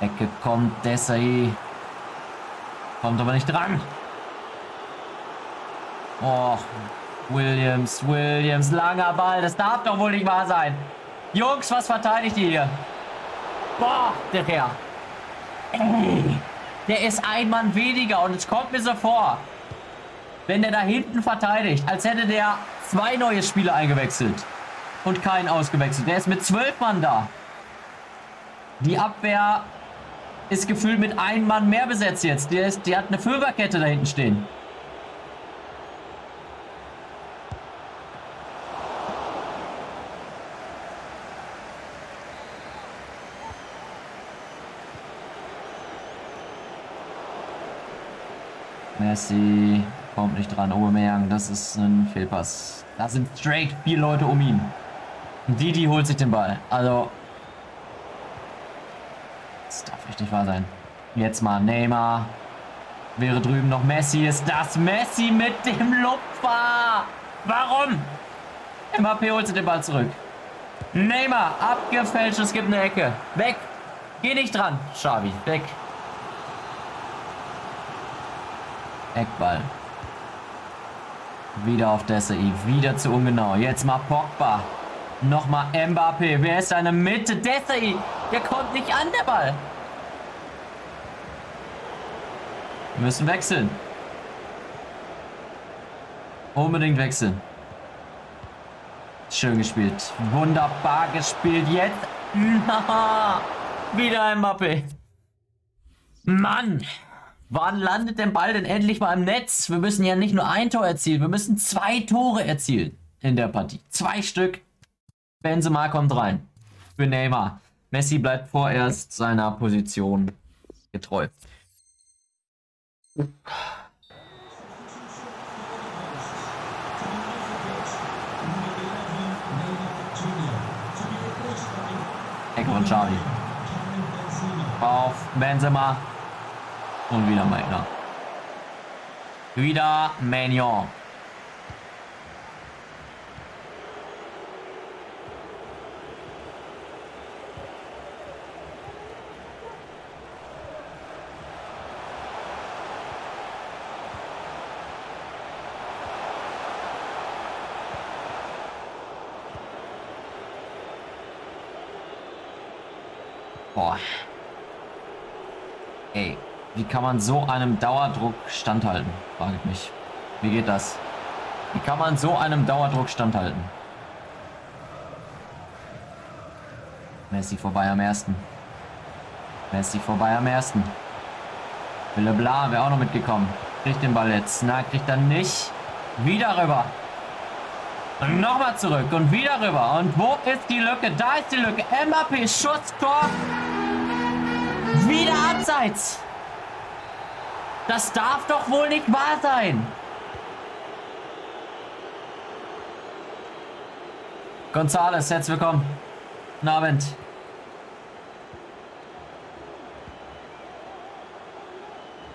Ecke kommt, Desai. Kommt aber nicht dran. Oh, Williams, Williams, langer Ball. Das darf doch wohl nicht wahr sein. Jungs, was verteidigt ihr hier? Boah, der Herr. Der ist ein Mann weniger und es kommt mir so vor, wenn der da hinten verteidigt, als hätte der zwei neue Spieler eingewechselt und keinen ausgewechselt. Der ist mit zwölf Mann da. Die Abwehr ist gefühlt mit einem Mann mehr besetzt jetzt. Der ist, die hat eine Fünferkette da hinten stehen. Messi kommt nicht dran. Aubameyang, das ist ein Fehlpass. Da sind straight vier Leute um ihn. Didi holt sich den Ball. Also, das darf echt nicht wahr sein. Jetzt mal Neymar. Wäre drüben noch Messi. Ist das Messi mit dem Lupfer? Warum? Mbappé holt sich den Ball zurück. Neymar, abgefälscht, es gibt eine Ecke. Weg. Geh nicht dran. Xavi, weg. Eckball. Wieder auf Desai. Wieder zu ungenau. Jetzt mal Pogba. Nochmal Mbappé. Wer ist eine Mitte? Desai. Der kommt nicht an, der Ball. Wir müssen wechseln. Unbedingt wechseln. Schön gespielt. Wunderbar gespielt. Jetzt. Wieder Mbappé. Mann. Wann landet der Ball denn endlich mal im Netz? Wir müssen ja nicht nur ein Tor erzielen, wir müssen zwei Tore erzielen in der Partie. Zwei Stück. Benzema kommt rein. Für Neymar. Messi bleibt vorerst seiner Position getreu. Ecke von Xavi. Auf Benzema. Und wieder Meiner. Wieder Magnon. Boah. Ey, wie kann man so einem Dauerdruck standhalten? Frage ich mich. Wie geht das? Wie kann man so einem Dauerdruck standhalten? Messi vorbei am ersten. Messi vorbei am ersten. Wille Bla wäre auch noch mitgekommen. Kriegt den Ball jetzt. Na, kriegt er nicht. Wieder rüber. Und nochmal zurück und wieder rüber. Und wo ist die Lücke? Da ist die Lücke. Mbappé, Schuss, Tor. Wieder abseits. Das darf doch wohl nicht wahr sein. Gonzales, herzlich willkommen. Guten Abend.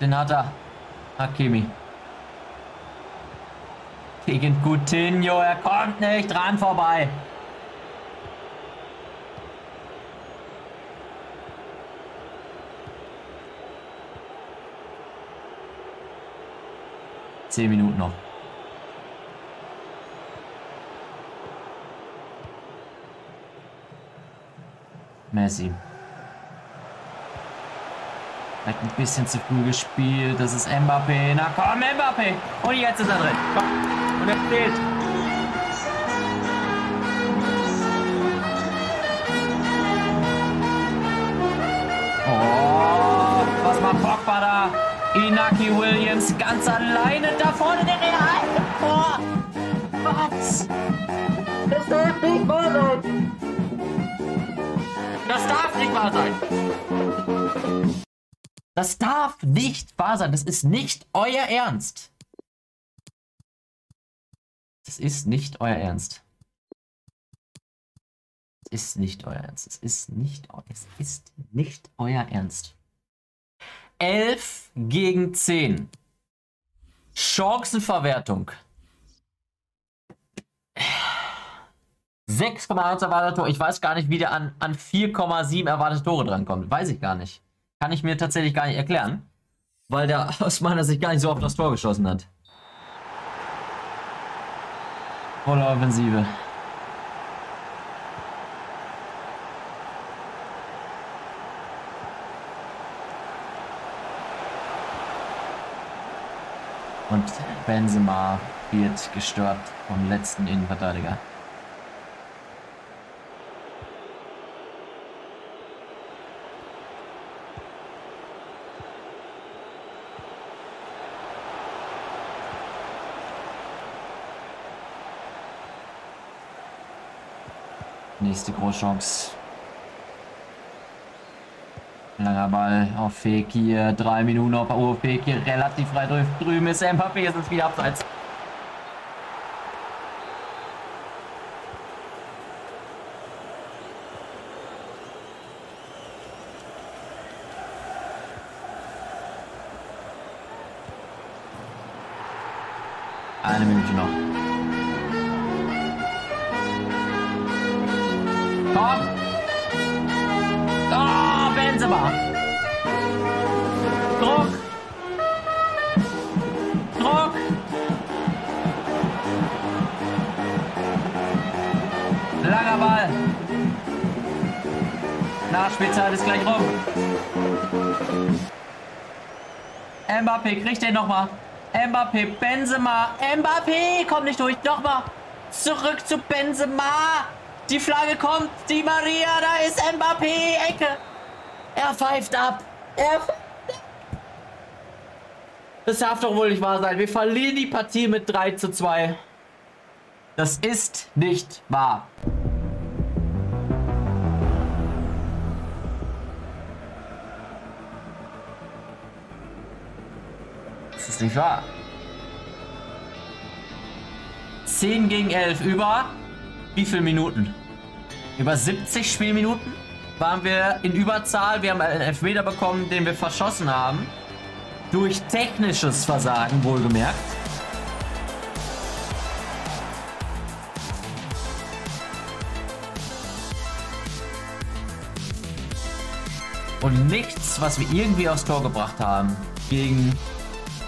Den hat er. Hakimi. Gegen Coutinho, er kommt nicht dran vorbei. Zehn Minuten noch. Messi. Vielleicht ein bisschen zu früh gespielt. Das ist Mbappé. Na komm, Mbappé. Und jetzt ist er drin. Komm. Und er zählt. Oh, was macht Pogba da? Inaki Williams ganz alleine da vorne der Real. Oh, was? Das darf nicht wahr sein. Das darf nicht wahr sein. Das darf nicht wahr sein. Das ist nicht euer Ernst. Das ist nicht euer Ernst. Es ist nicht euer Ernst. Es ist nicht, es ist nicht euer Ernst. 11 gegen 10. Chancenverwertung. 6,1 erwartete Tore. Ich weiß gar nicht, wie der an, an 4,7 erwartete Tore drankommt. Weiß ich gar nicht. Kann ich mir tatsächlich gar nicht erklären. Weil der aus meiner Sicht gar nicht so oft das Tor geschossen hat. Volle Offensive. Und Benzema wird gestört vom letzten Innenverteidiger. Nächste Großchance. Langer Ball auf Fekir. Drei Minuten auf Uhr. Fekir relativ frei drüben ist Mbappé. Ist es wieder abseits. Mbappé kriegt den nochmal. Mbappé, Benzema, Mbappé, komm nicht durch, nochmal. Zurück zu Benzema. Die Flagge kommt, die Maria, da ist Mbappé, Ecke. Er pfeift ab. Er Das darf doch wohl nicht wahr sein. Wir verlieren die Partie mit 3 zu 2. Das ist nicht wahr. Das ist nicht wahr. 10 gegen 11 über wie viele Minuten? Über 70 Spielminuten waren wir in Überzahl. Wir haben einen Elfmeter bekommen, den wir verschossen haben. Durch technisches Versagen, wohlgemerkt. Und nichts, was wir irgendwie aufs Tor gebracht haben, gegen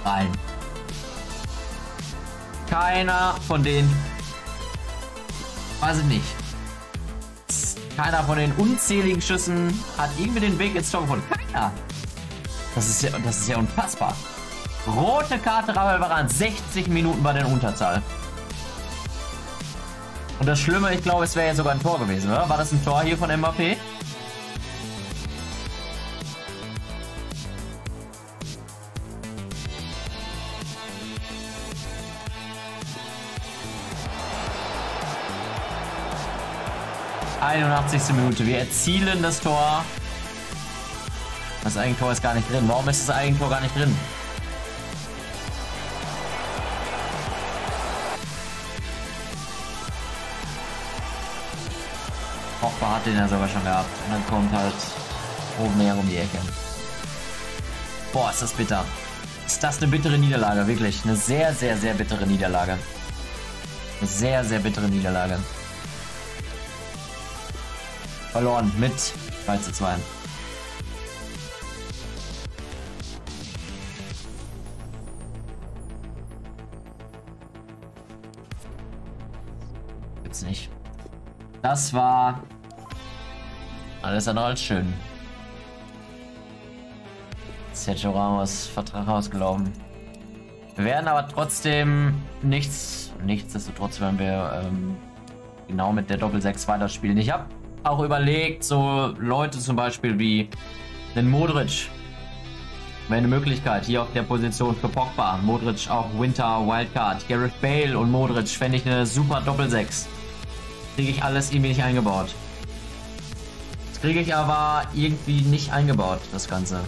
Rhein. Keiner von den weiß ich nicht. Keiner von den unzähligen Schüssen hat irgendwie den Weg ins Tor gefunden. Keiner. Das ist ja, das ist ja unfassbar. Rote Karte Rafael Varane, 60 Minuten bei der Unterzahl. Und das Schlimme, ich glaube, es wäre ja sogar ein Tor gewesen, oder? War das ein Tor hier von Mbappé? 81. Minute. Wir erzielen das Tor. Das Eigentor ist gar nicht drin. Warum ist das Eigentor gar nicht drin? Hochbar hat den ja sogar schon gehabt. Und dann kommt halt oben her um die Ecke. Boah, ist das bitter. Ist das eine bittere Niederlage, wirklich. Eine sehr, sehr, sehr bittere Niederlage. Eine sehr, sehr bittere Niederlage. Verloren mit 3 zu 2. Gibt's nicht. Das war alles andere als schön. Sergio Ramos Vertrag ausgelaufen. Wir werden aber trotzdem nichts, nichtsdestotrotz werden wir ähm, genau mit der Doppel 6 weiterspielen. Ich habe auch überlegt, so Leute zum Beispiel wie den Modric. Wäre eine Möglichkeit hier auf der Position für Pogba. Modric auch Winter Wildcard. Gareth Bale und Modric fände ich eine super Doppel-6. Kriege ich alles irgendwie nicht eingebaut. Das kriege ich aber irgendwie nicht eingebaut, das Ganze.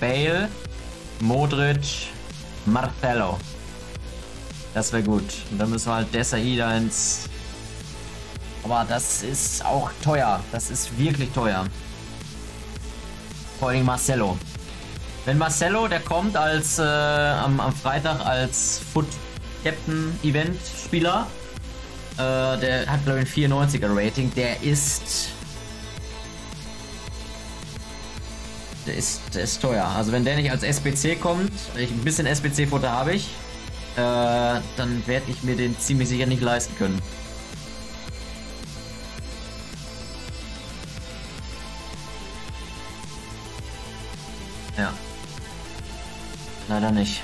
Bale, Modric, Martello. Das wäre gut. Und dann müssen wir halt Desai da ins... Aber das ist auch teuer. Das ist wirklich teuer. Vor allem Marcelo. Wenn Marcelo, der kommt als äh, am, am Freitag als Foot Captain Event Spieler. Äh, der hat glaube ich ein 94er Rating. Der ist Der ist, der ist teuer. Also wenn der nicht als SBC kommt, ich, ein bisschen SBC-Futter habe ich, äh, dann werde ich mir den ziemlich sicher nicht leisten können. Ja. Leider nicht.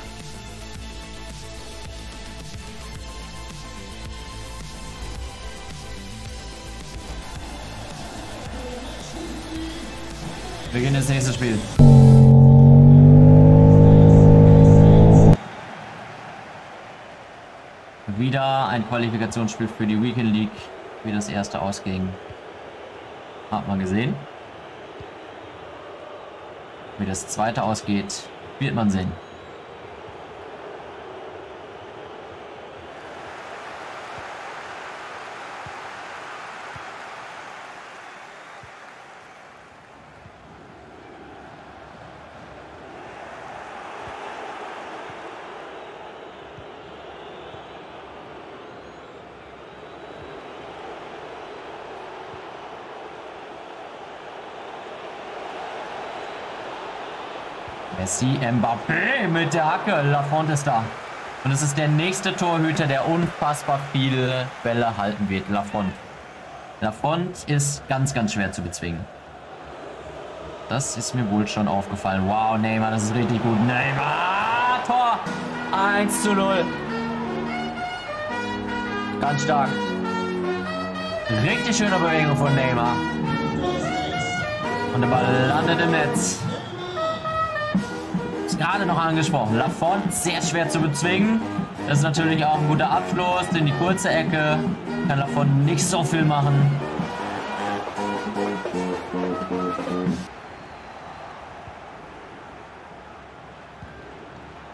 Wir gehen ins nächste Spiel. Wieder ein Qualifikationsspiel für die Weekend League, wie das erste ausging. Hat man gesehen. Wie das zweite ausgeht, wird man sehen. Messi, Mbappé mit der Hacke. Lafont ist da. Und es ist der nächste Torhüter, der unfassbar viele Bälle halten wird. Lafont. Lafont ist ganz, ganz schwer zu bezwingen. Das ist mir wohl schon aufgefallen. Wow, Neymar, das ist richtig gut. Neymar, Tor. 1 zu 0. Ganz stark. Richtig schöne Bewegung von Neymar. Und der Ball landet im Netz gerade noch angesprochen. Lafont sehr schwer zu bezwingen. Das ist natürlich auch ein guter Abschluss in die kurze Ecke. Kann Lafont nicht so viel machen.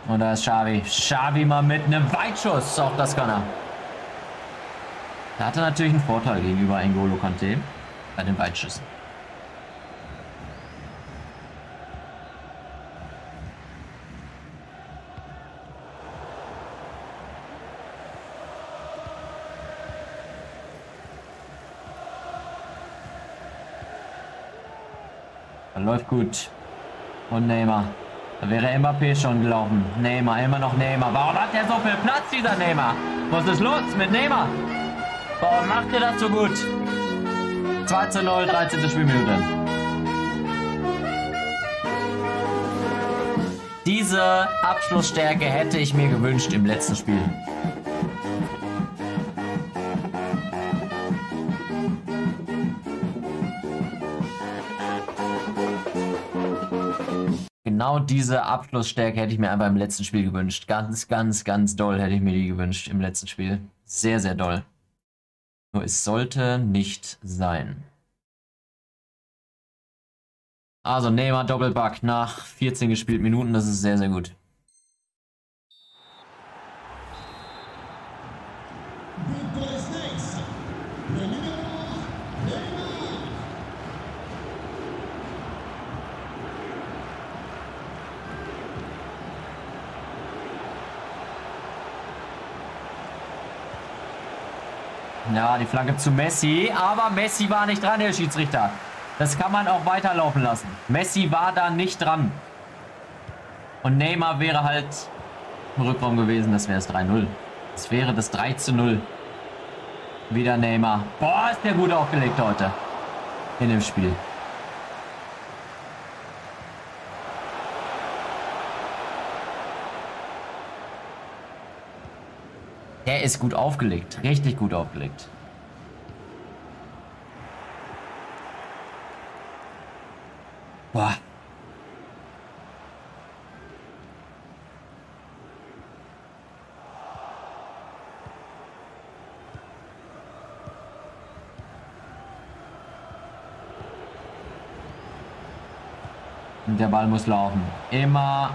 Und da ist Xavi. Xavi mal mit einem Weitschuss. Auch das kann er. Da hat er natürlich einen Vorteil gegenüber N'Golo Kante bei den Weitschüssen. Läuft gut. Und Neymar. Da wäre Mbappé schon gelaufen. Neymar, immer noch Neymar. Warum hat der so viel Platz, dieser Neymar? Was ist los mit Neymar? Warum macht er das so gut? 2 zu 0, 13. Spielminute. Diese Abschlussstärke hätte ich mir gewünscht im letzten Spiel. Genau diese Abschlussstärke hätte ich mir einfach im letzten Spiel gewünscht. Ganz, ganz, ganz doll hätte ich mir die gewünscht im letzten Spiel. Sehr, sehr doll. Nur es sollte nicht sein. Also Neymar Doppelback nach 14 gespielten Minuten, das ist sehr, sehr gut. Ja, die Flanke zu Messi. Aber Messi war nicht dran, der Schiedsrichter. Das kann man auch weiterlaufen lassen. Messi war da nicht dran. Und Neymar wäre halt im Rückraum gewesen. Das wäre es 3-0. Das wäre das 3 0. Wieder Neymar. Boah, ist der gut aufgelegt heute. In dem Spiel. Der ist gut aufgelegt. Richtig gut aufgelegt. Boah. Und der Ball muss laufen. Immer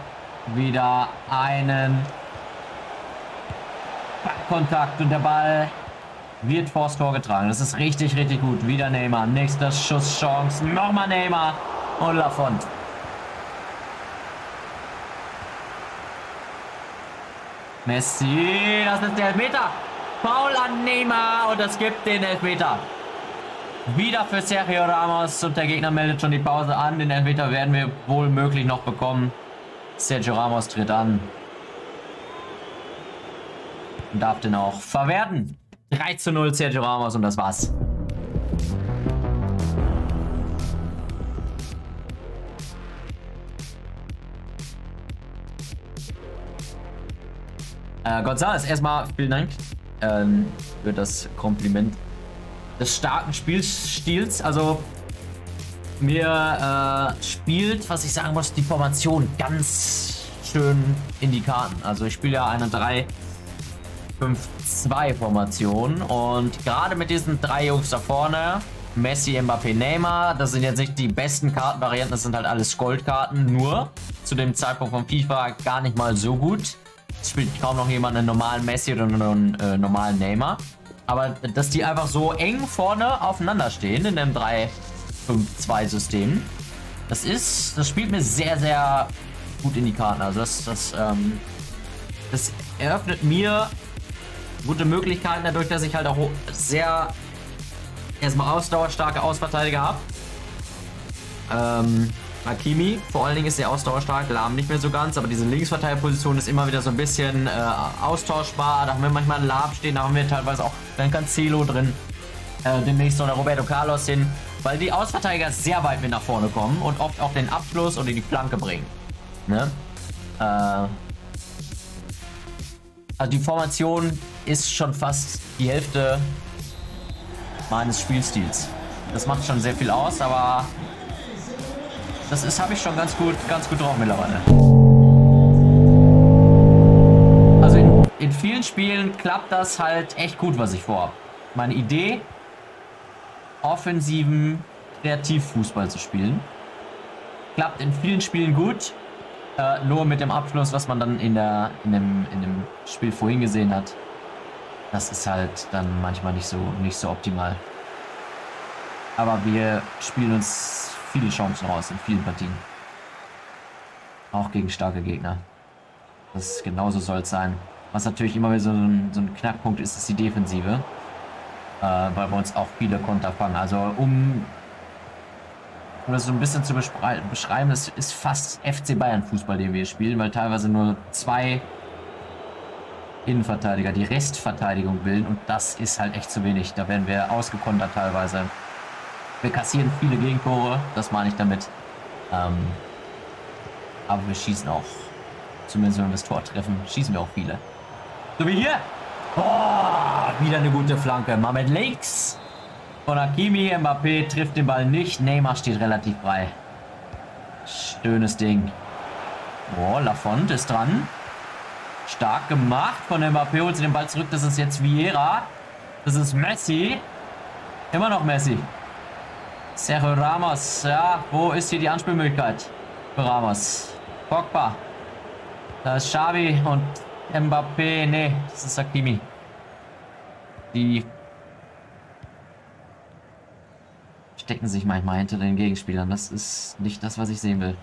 wieder einen Kontakt und der Ball wird vors Tor getragen. Das ist richtig, richtig gut. Wieder Neymar. Nächste Schusschance. Nochmal Neymar und Lafont. Messi, das ist der Elfmeter. Paul an Neymar und es gibt den Elfmeter. Wieder für Sergio Ramos und der Gegner meldet schon die Pause an. Den Elfmeter werden wir wohl möglich noch bekommen. Sergio Ramos tritt an und darf den auch verwerten. 3 zu 0 Sergio Ramos und das war's. Äh, González, erstmal vielen Dank ähm, für das Kompliment des starken Spielstils. Also mir äh, spielt, was ich sagen muss, die Formation ganz schön in die Karten. Also ich spiele ja eine 3 5-2-Formation. Und gerade mit diesen drei Jungs da vorne Messi, Mbappé, Neymar. Das sind jetzt nicht die besten Kartenvarianten, das sind halt alles Goldkarten. Nur zu dem Zeitpunkt von FIFA gar nicht mal so gut. Es spielt kaum noch jemand einen normalen Messi oder einen äh, normalen Neymar. Aber dass die einfach so eng vorne aufeinander stehen in dem 3-5-2-System, das ist, das spielt mir sehr, sehr gut in die Karten. Also das, das, ähm, das eröffnet mir gute Möglichkeiten dadurch, dass ich halt auch sehr erstmal ausdauerstarke Ausverteidiger habe. Ähm, Hakimi, vor allen Dingen ist der ausdauerstark, Lahm nicht mehr so ganz, aber diese Linksverteidigerposition ist immer wieder so ein bisschen äh, austauschbar. Da haben wir manchmal einen Lahm stehen, da haben wir teilweise auch dann Cancelo drin. Äh, demnächst noch Roberto Carlos hin, weil die Ausverteidiger sehr weit mit nach vorne kommen und oft auch den Abschluss oder die Flanke bringen. Ne? Äh, also die Formation ist schon fast die Hälfte meines Spielstils. Das macht schon sehr viel aus, aber das ist habe ich schon ganz gut, ganz gut drauf mittlerweile. Also in, in vielen Spielen klappt das halt echt gut, was ich vorhabe. Meine Idee, offensiven Kreativfußball zu spielen, klappt in vielen Spielen gut. Äh, nur mit dem Abschluss, was man dann in, der, in, dem, in dem Spiel vorhin gesehen hat, das ist halt dann manchmal nicht so, nicht so optimal. Aber wir spielen uns viele Chancen raus in vielen Partien. Auch gegen starke Gegner. Das genauso soll es sein. Was natürlich immer wieder so ein, so ein Knackpunkt ist, ist die Defensive. Äh, weil wir uns auch viele Konter fangen. Also um, um das so ein bisschen zu beschreiben, das ist fast FC Bayern Fußball, den wir spielen, weil teilweise nur zwei Innenverteidiger die Restverteidigung bilden und das ist halt echt zu wenig. Da werden wir ausgekontert teilweise. Wir kassieren viele Gegentore, das meine ich damit. Ähm, aber wir schießen auch, zumindest wenn wir das Tor treffen, schießen wir auch viele. So wie hier. Oh, wieder eine gute Flanke. Mamed Lakes von Hakimi. Mbappé trifft den Ball nicht. Neymar steht relativ frei. Schönes Ding. Oh, Lafont ist dran. Stark gemacht von Mbappé. Holt sie den Ball zurück. Das ist jetzt Vieira. Das ist Messi. Immer noch Messi. Sergio Ramos. Ja, wo ist hier die Anspielmöglichkeit für Ramos? Pogba. Da ist Xavi und Mbappé. Nee, das ist Hakimi. Die stecken sich manchmal hinter den Gegenspielern. Das ist nicht das, was ich sehen will.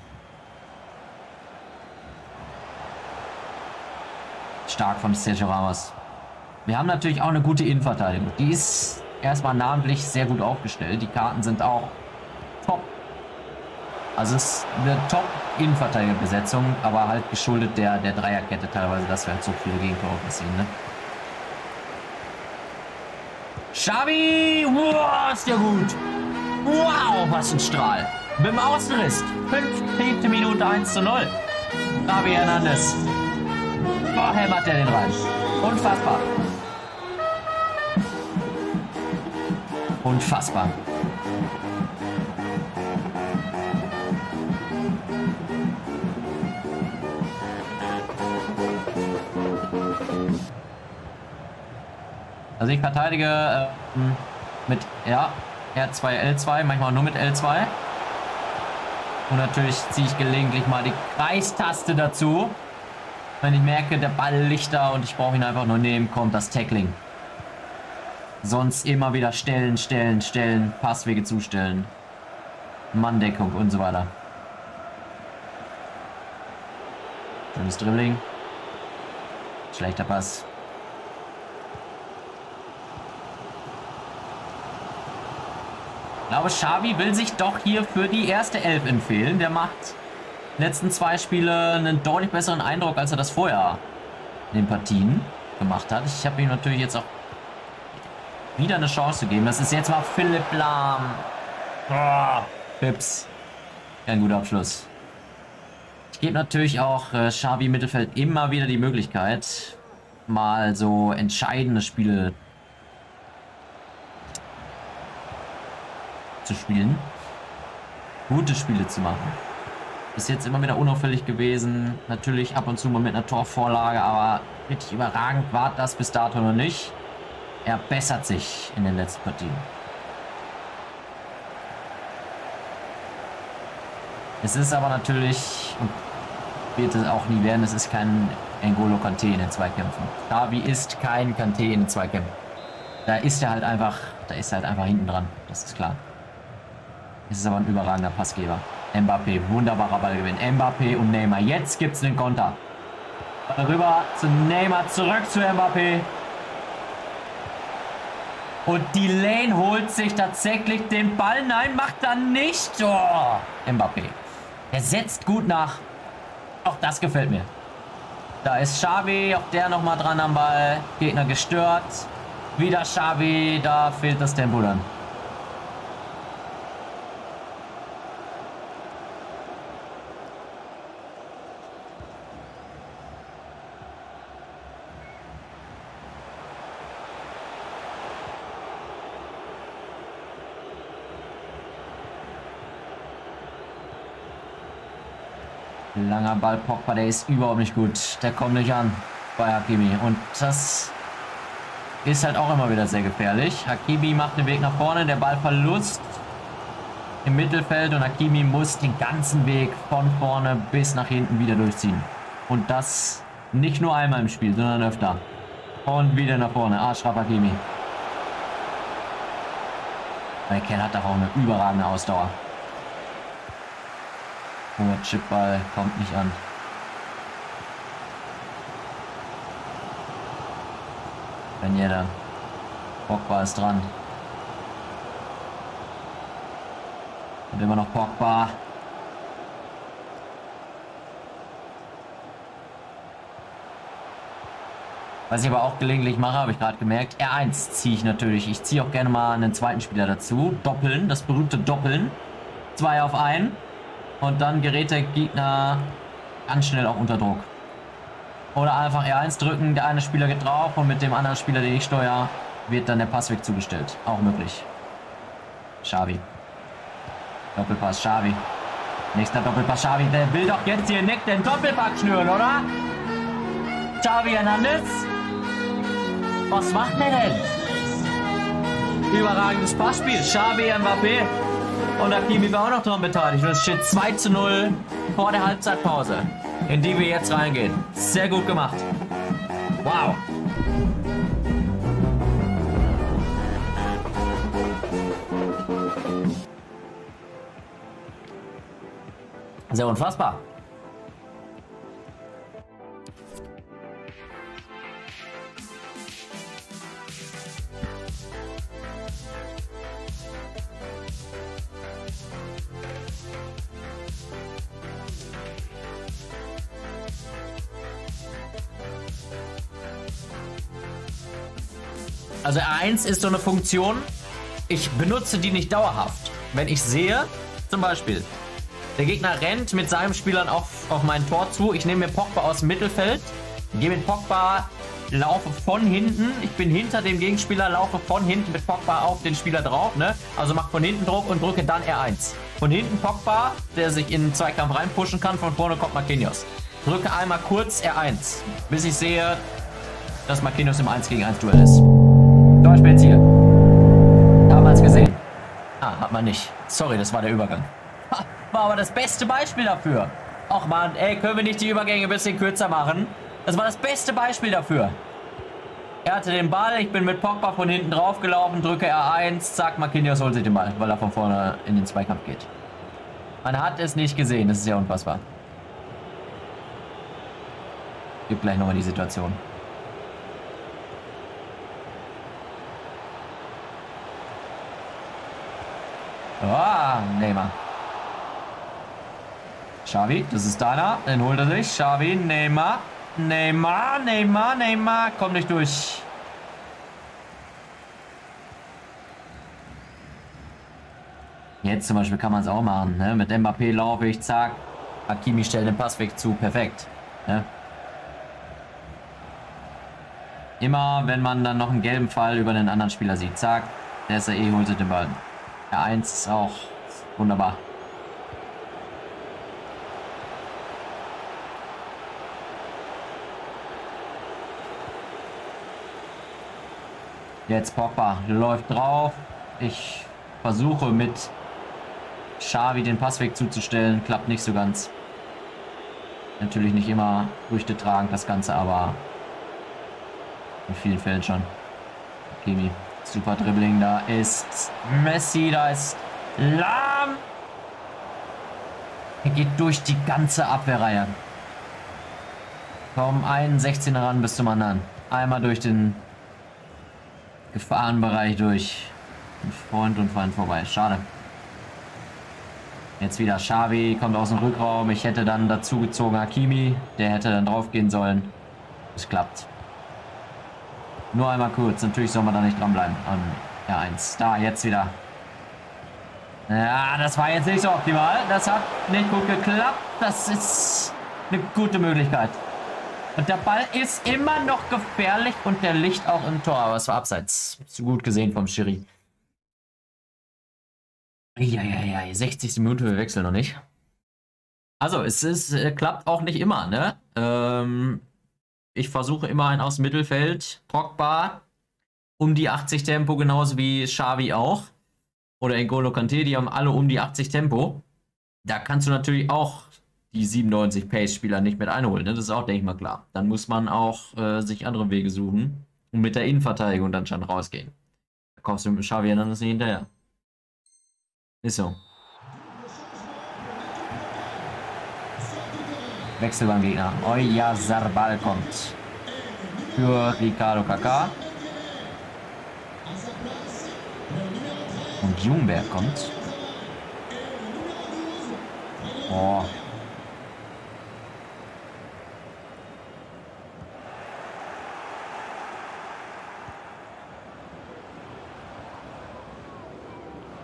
Stark von Sergio Ramos. Wir haben natürlich auch eine gute Innenverteidigung. Die ist erstmal namentlich sehr gut aufgestellt. Die Karten sind auch top. Also es ist eine top Innenverteidigerbesetzung, aber halt geschuldet der, der Dreierkette teilweise, dass wir halt so viele Gegentore passieren. Ne? Xavi! Wow, ist der gut! Wow, was ein Strahl! Mit dem Außenriss. 15. Minute 1 zu 0. Xavi Hernandez. Boah, hämmert er den rein. Unfassbar. Unfassbar. Also ich verteidige äh, mit ja, R2, L2, manchmal nur mit L2. Und natürlich ziehe ich gelegentlich mal die Kreistaste dazu. Wenn ich merke, der Ball liegt da und ich brauche ihn einfach nur nehmen, kommt das Tackling. Sonst immer wieder stellen, stellen, stellen, Passwege zustellen. Manndeckung und so weiter. Schönes Dribbling. Schlechter Pass. Ich glaube, Xavi will sich doch hier für die erste Elf empfehlen. Der macht letzten zwei Spiele einen deutlich besseren Eindruck, als er das vorher in den Partien gemacht hat. Ich habe ihm natürlich jetzt auch wieder eine Chance geben. Das ist jetzt mal Philipp Lahm. Oh, Pips. Kein guter Abschluss. Ich gebe natürlich auch äh, Xavi Mittelfeld immer wieder die Möglichkeit, mal so entscheidende Spiele zu spielen. Gute Spiele zu machen. Bis jetzt immer wieder unauffällig gewesen. Natürlich ab und zu mal mit einer Torvorlage, aber richtig überragend war das bis dato noch nicht. Er bessert sich in den letzten Partien. Es ist aber natürlich, und wird es auch nie werden, es ist kein Angolo Kante in den Zweikämpfen. Davi ist kein Kante in den Zweikämpfen. Da ist er halt einfach, da ist er halt einfach hinten dran, das ist klar. Es ist aber ein überragender Passgeber. Mbappé, wunderbarer Ballgewinn. Mbappé und Neymar. Jetzt gibt es den Konter. Rüber zu Neymar, zurück zu Mbappé. Und die Lane holt sich tatsächlich den Ball. Nein, macht er nicht. Oh, Mbappé. Er setzt gut nach. Auch das gefällt mir. Da ist Xavi, auch der nochmal dran am Ball. Gegner gestört. Wieder Xavi, da fehlt das Tempo dann. Langer Ball, Pogba, der ist überhaupt nicht gut. Der kommt nicht an bei Hakimi. Und das ist halt auch immer wieder sehr gefährlich. Hakimi macht den Weg nach vorne, der Ballverlust im Mittelfeld und Hakimi muss den ganzen Weg von vorne bis nach hinten wieder durchziehen. Und das nicht nur einmal im Spiel, sondern öfter. Und wieder nach vorne. Ashraf Hakimi. Der Kerl hat doch auch eine überragende Ausdauer. Hoher Chipball kommt nicht an. Wenn jeder. Pogba ist dran. Und immer noch Pogba. Was ich aber auch gelegentlich mache, habe ich gerade gemerkt. R1 ziehe ich natürlich. Ich ziehe auch gerne mal einen zweiten Spieler dazu. Doppeln, das berühmte Doppeln. Zwei auf einen. Und dann gerät der Gegner ganz schnell auch unter Druck. Oder einfach R1 drücken, der eine Spieler geht drauf und mit dem anderen Spieler, den ich steuere, wird dann der Passweg zugestellt. Auch möglich. Xavi. Doppelpass Xavi. Nächster Doppelpass Xavi. Der will doch jetzt hier nicht den Doppelpack schnüren, oder? Xavi Hernandez. Was macht der denn? Überragendes Passspiel. Xavi Mbappé. Und Hakimi war auch noch daran beteiligt. Und es steht 2 zu 0 vor der Halbzeitpause, in die wir jetzt reingehen. Sehr gut gemacht. Wow. Sehr unfassbar. R1 ist so eine Funktion, ich benutze die nicht dauerhaft. Wenn ich sehe, zum Beispiel, der Gegner rennt mit seinen Spielern auf, auf mein Tor zu, ich nehme mir Pogba aus dem Mittelfeld, gehe mit Pogba, laufe von hinten, ich bin hinter dem Gegenspieler, laufe von hinten mit Pogba auf den Spieler drauf, ne? Also mach von hinten Druck und drücke dann R1. Von hinten Pogba, der sich in den Zweikampf reinpushen kann, von vorne kommt Marquinhos. Drücke einmal kurz R1, bis ich sehe, dass Marquinhos im 1 gegen 1 Duell ist. Torspielziel. Haben wir es gesehen. Ah, hat man nicht. Sorry, das war der Übergang. Ha, war aber das beste Beispiel dafür. Och man, ey, können wir nicht die Übergänge ein bisschen kürzer machen? Das war das beste Beispiel dafür. Er hatte den Ball, ich bin mit Pogba von hinten drauf gelaufen, drücke R1, zack, Marquinhos holt sich den Ball, weil er von vorne in den Zweikampf geht. Man hat es nicht gesehen, das ist ja unfassbar. Gibt gleich nochmal die Situation. Ah, Neymar. Xavi, das ist deiner. Den holt er sich. Xavi, Neymar. Neymar, Neymar, Neymar. Komm nicht durch. Jetzt zum Beispiel kann man es auch machen. Ne? Mit Mbappé laufe ich, zack. Hakimi stellt den Passweg zu. Perfekt. Ne? Immer, wenn man dann noch einen gelben Fall über den anderen Spieler sieht. Zack. Der ist eh, holt den Ball. Der 1 ist auch wunderbar. Jetzt Pogba läuft drauf. Ich versuche mit Xavi den Passweg zuzustellen. Klappt nicht so ganz. Natürlich nicht immer Früchte tragen das Ganze, aber in vielen Fällen schon. Kimi, super Dribbling, da ist Messi, da ist Lahm. Er geht durch die ganze Abwehrreihe. Komm, einen 16 ran bis zum anderen. Einmal durch den Gefahrenbereich durch. Freund und Feind vorbei. Schade. Jetzt wieder Xavi, kommt aus dem Rückraum. Ich hätte dann dazu gezogen Hakimi. Der hätte dann drauf gehen sollen. Es klappt. Nur einmal kurz. Natürlich soll man da nicht dranbleiben. An R1. Da, jetzt wieder. Ja, das war jetzt nicht so optimal. Das hat nicht gut geklappt. Das ist eine gute Möglichkeit. Und der Ball ist immer noch gefährlich und der Licht auch im Tor. Aber es war abseits. Zu gut gesehen vom Schiri. Ja, ja, ja, 60. Minute, wir wechseln noch nicht. Also, es ist, äh, klappt auch nicht immer, ne? Ähm, ich versuche immer ein aus dem Mittelfeld. Pogba um die 80 Tempo, genauso wie Xavi auch. Oder N'Golo Kante, die haben alle um die 80 Tempo. Da kannst du natürlich auch die 97 Pace-Spieler nicht mit einholen, ne? Das ist auch, denke ich mal, klar. Dann muss man auch äh, sich andere Wege suchen und mit der Innenverteidigung dann schon rausgehen. Da kommst du mit Xavi Hernandez nicht hinterher. Ist so. Wechsel beim Gegner. Oya Sarbal kommt. Für Ricardo Kaká. Und Jungberg kommt. Oh.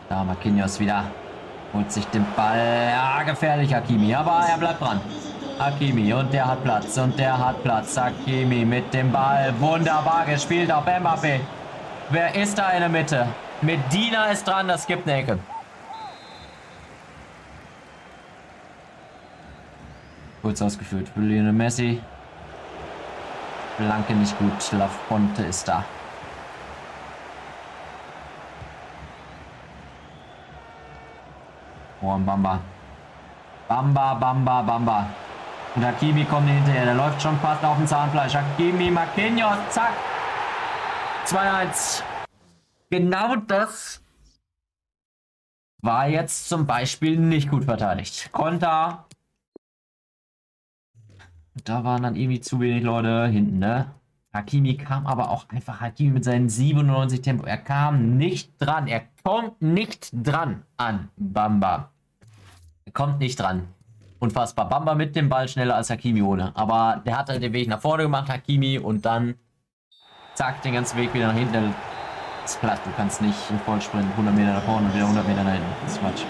Da Marquinhos wieder. Holt sich den Ball. Ja, gefährlich Hakimi. Aber er bleibt dran. Hakimi und der hat Platz und der hat Platz. Hakimi mit dem Ball. Wunderbar gespielt auf Mbappé. Wer ist da in der Mitte? Medina ist dran, das gibt eine Ecke. Kurz ausgeführt Lionel Messi. Blanke nicht gut. Lafonte ist da. Oh, Bamba. Bamba, Bamba, Bamba. Und Hakimi kommt hinterher. Der läuft schon fast auf dem Zahnfleisch. Hakimi, Marquinhos, zack. 2-1. Genau das war jetzt zum Beispiel nicht gut verteidigt. Konter. Da waren dann irgendwie zu wenig Leute hinten, ne? Hakimi kam aber auch einfach, Hakimi mit seinen 97 Tempo, er kam nicht dran, er kommt nicht dran an Bamba. Er kommt nicht dran. Unfassbar. Bamba mit dem Ball schneller als Hakimi ohne. Aber der hat halt den Weg nach vorne gemacht, Hakimi, und dann zack, den ganzen Weg wieder nach hinten. Das ist platt, du kannst nicht voll sprinten, 100 Meter nach vorne und wieder 100 Meter nach hinten. Das ist Quatsch.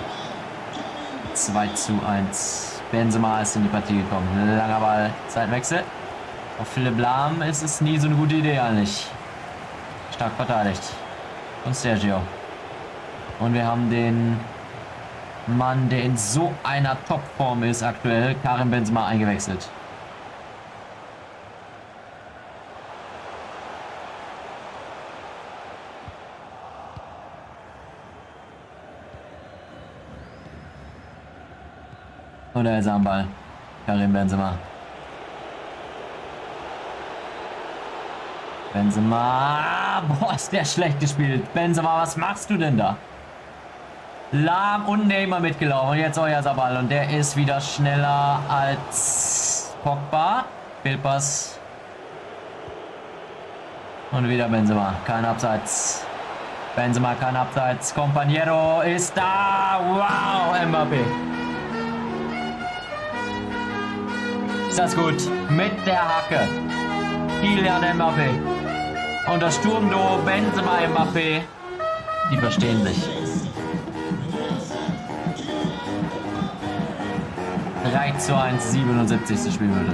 2 zu 1. Benzema ist in die Partie gekommen. Langer Ball, Zeitwechsel. Auf Philipp Lahm ist es nie so eine gute Idee eigentlich. Stark verteidigt. Und Sergio. Und wir haben den Mann, der in so einer Topform ist aktuell, Karim Benzema eingewechselt. Und er ist am Ball. Karim Benzema. Benzema. Boah, ist der schlecht gespielt. Benzema, was machst du denn da? Lahm und Neymar mitgelaufen. Und jetzt euer Sabal. Und der ist wieder schneller als Pogba. Fehlpass. Und wieder Benzema. Kein Abseits. Benzema kein Abseits. Companiero ist da. Wow, Mbappé. Ist das gut? Mit der Hacke. Kylian Mbappé. Und das Sturmduo Benzema Mbappé. Die verstehen sich. 3 zu 1, 77. Spielminute.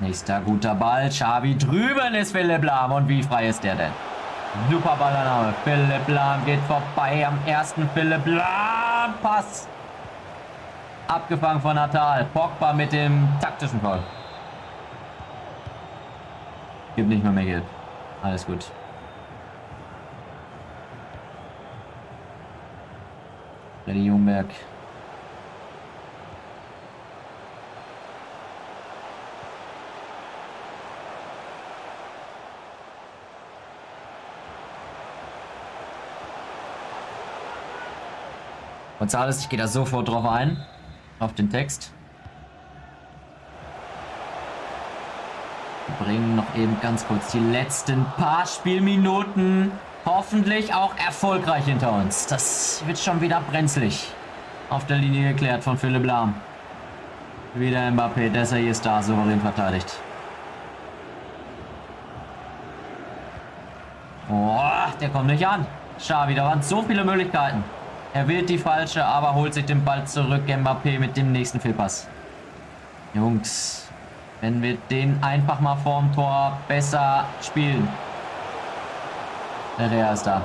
Nächster guter Ball. Xavi drüben ist Philipp Lahm. Und wie frei ist der denn? Super Ballannahme. Philipp Lahm geht vorbei am ersten Philipp Lahm. Pass. Abgefangen von Natal. Pogba mit dem taktischen Foul. Gibt nicht mehr mehr Geld. Alles gut. Freddy Jungberg. Gonzales, ich gehe da sofort drauf ein. Auf den Text. Wir bringen noch eben ganz kurz die letzten paar Spielminuten hoffentlich auch erfolgreich hinter uns. Das wird schon wieder brenzlig. Auf der Linie geklärt von Philipp Lahm. Wieder Mbappé, Dessay ist da, souverän verteidigt. Oh, der kommt nicht an. Xavi, da waren so viele Möglichkeiten. Er wählt die falsche, aber holt sich den Ball zurück. Mbappé mit dem nächsten Fehlpass. Jungs, wenn wir den einfach mal vorm Tor besser spielen. Der ist da.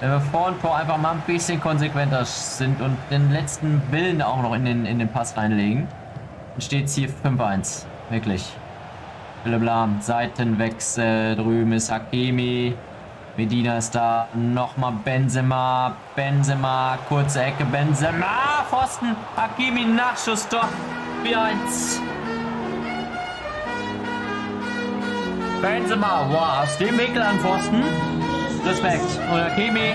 Wenn wir vor dem Tor einfach mal ein bisschen konsequenter sind und den letzten Willen auch noch in den, in den Pass reinlegen, dann steht es hier 5-1. Wirklich. Philipp Seitenwechsel, drüben ist Hakimi. Medina ist da. Nochmal Benzema. Benzema. Kurze Ecke. Benzema. Pfosten. Hakimi. Nachschuss. Doch. 4-1. Benzema. Wow. Aus dem Winkel an Pfosten. Respekt. Und Hakimi.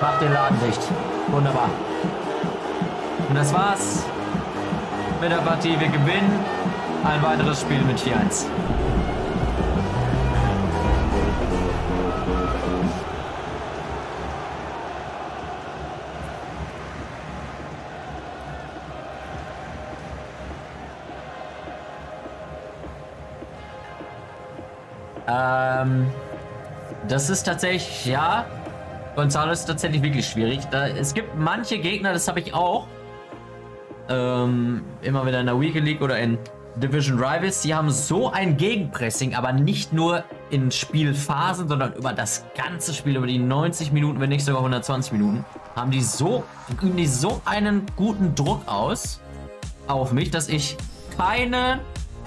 Macht den Laden dicht. Wunderbar. Und das war's mit der Partie. Wir gewinnen ein weiteres Spiel mit 4-1. Das ist tatsächlich, ja, Gonzalo ist tatsächlich wirklich schwierig. Da, es gibt manche Gegner, das habe ich auch, ähm, immer wieder in der Weekend League oder in Division Rivals, die haben so ein Gegenpressing, aber nicht nur in Spielphasen, sondern über das ganze Spiel, über die 90 Minuten, wenn nicht sogar 120 Minuten, haben die so, üben die so einen guten Druck aus auf mich, dass ich keine